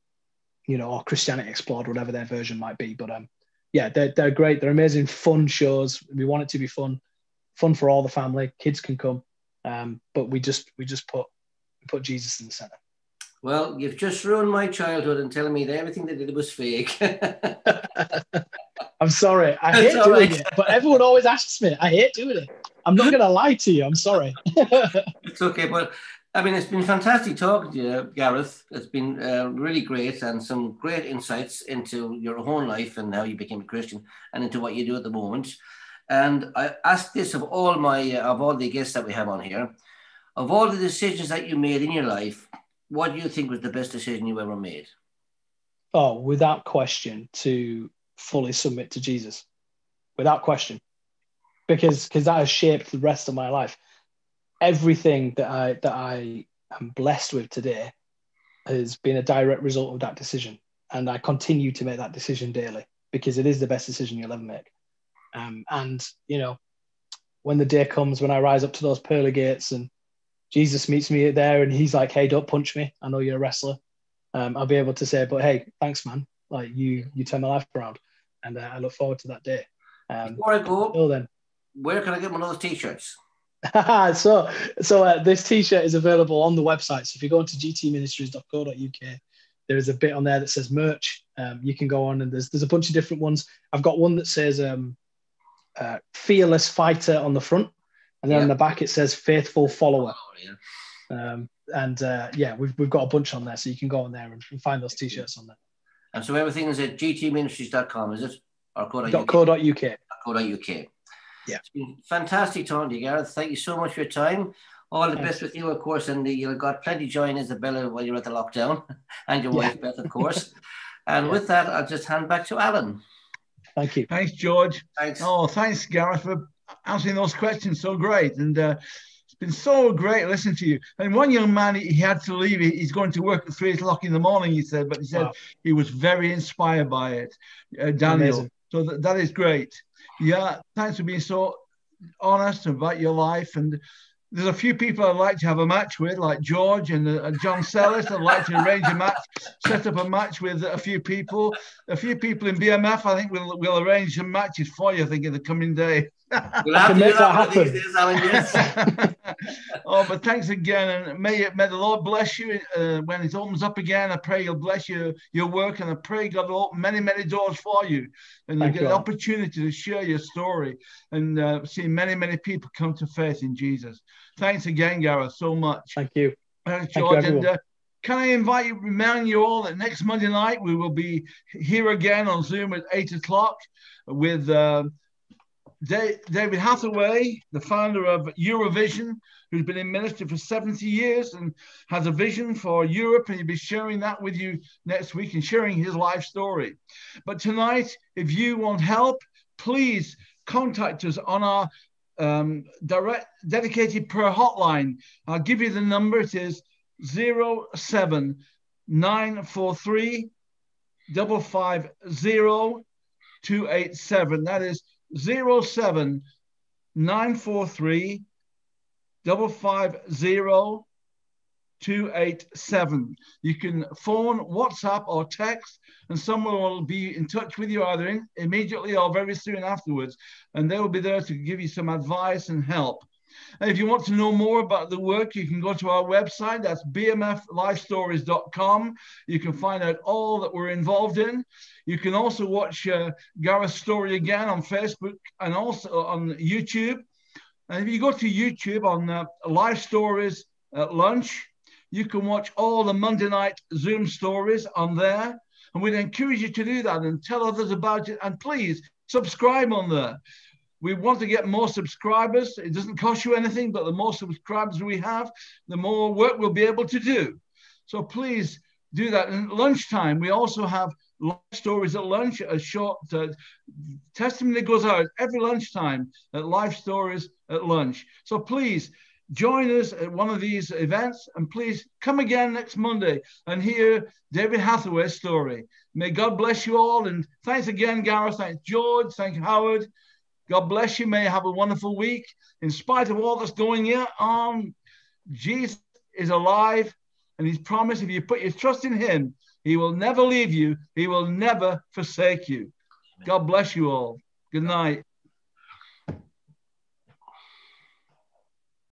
S1: you know, or Christianity Explored, whatever their version might be. But um, yeah, they're they're great. They're amazing, fun shows. We want it to be fun, fun for all the family. Kids can come, um, but we just we just put put Jesus in the center.
S3: Well, you've just ruined my childhood and telling me that everything they did was fake. <laughs>
S1: I'm sorry. I hate doing right. it, but everyone always asks me. I hate doing it. I'm not going to lie to you. I'm sorry. <laughs>
S3: it's okay, but I mean, it's been fantastic talking to you, Gareth. It's been uh, really great and some great insights into your own life and how you became a Christian and into what you do at the moment. And I ask this of all my uh, of all the guests that we have on here, of all the decisions that you made in your life, what do you think was the best decision you ever made?
S1: Oh, without question, to fully submit to Jesus, without question, because because that has shaped the rest of my life. Everything that I that I am blessed with today has been a direct result of that decision, and I continue to make that decision daily because it is the best decision you'll ever make. Um, and you know, when the day comes when I rise up to those pearly gates and Jesus meets me there and he's like, "Hey, don't punch me. I know you're a wrestler." Um, I'll be able to say, "But hey, thanks, man. Like you, you turn my life around," and uh, I look forward to that day.
S3: Um, Before I go, until then, where can I get one of those t-shirts? <laughs>
S1: so, so uh, this t-shirt is available on the website. So if you go into gtministries.co.uk, there is a bit on there that says merch. Um, you can go on and there's there's a bunch of different ones. I've got one that says um, uh, "Fearless Fighter" on the front, and then yep. on the back it says "Faithful Follower." Oh, yeah. Um, and uh, yeah, we've, we've got a bunch on there, so you can go on there and, and find those t-shirts on there.
S3: And so everything is at gtministries.com, is it?
S1: Or co.uk? co.uk.
S3: co.uk. Yeah. It's been fantastic talking to you, Gareth. Thank you so much for your time. All the Thanks. best with you, of course, and you've got plenty of joy in Isabella while you're at the lockdown, <laughs> and your yeah. wife, Beth, of course. <laughs> and yeah. with that, I'll just hand back to Alan.
S1: Thank you.
S2: Thanks, George.
S3: Thanks.
S2: Oh, thanks, Gareth, for answering those questions so great. And uh, it's been so great listening to you. And one young man, he, he had to leave. he's going to work at three o'clock in the morning, he said, but he said wow. he was very inspired by it, uh, Daniel. Amazing. So th- that is great. Yeah, thanks for being so honest about your life and there's a few people I'd like to have a match with, like George and uh, John Sellis. I'd like to arrange a match, set up a match with a few people. A few people in BMF, I think we'll, we'll arrange some matches for you, I think, in the coming day.
S3: We'll have to make that happen. Days, Alan, <laughs>
S2: oh, but thanks again, and may may the Lord bless you uh, when it opens up again. I pray He'll bless you your work, and I pray God will open many many doors for you, and you get an opportunity to share your story and uh, see many many people come to faith in Jesus. Thanks again, Gareth, so much.
S1: Thank you.
S2: Thanks, George. Thank you, and, uh, can I invite you, remind you all that next Monday night we will be here again on Zoom at eight o'clock with. Uh, David Hathaway, the founder of Eurovision, who's been in ministry for 70 years and has a vision for Europe, and he'll be sharing that with you next week and sharing his life story. But tonight, if you want help, please contact us on our um, direct dedicated prayer hotline. I'll give you the number. It is 07943 550 287. That is 07 943 550 287. You can phone, WhatsApp, or text, and someone will be in touch with you either in, immediately or very soon afterwards. And they will be there to give you some advice and help. And if you want to know more about the work, you can go to our website. That's bmflifestories.com. You can find out all that we're involved in. You can also watch uh, Gareth's story again on Facebook and also on YouTube. And if you go to YouTube on uh, Life Stories at Lunch, you can watch all the Monday night Zoom stories on there. And we'd encourage you to do that and tell others about it. And please subscribe on there. We want to get more subscribers. It doesn't cost you anything, but the more subscribers we have, the more work we'll be able to do. So please do that. And lunchtime, we also have Life stories at lunch, a short uh, testimony goes out every lunchtime at life Stories at lunch. So please join us at one of these events and please come again next Monday and hear David Hathaway's story. May God bless you all. And thanks again, Gareth. Thanks, George. Thank you, Howard. God bless you. May you have a wonderful week. In spite of all that's going on, um, Jesus is alive and he's promised if you put your trust in him, he will never leave you. He will never forsake you. God bless you all. Good night.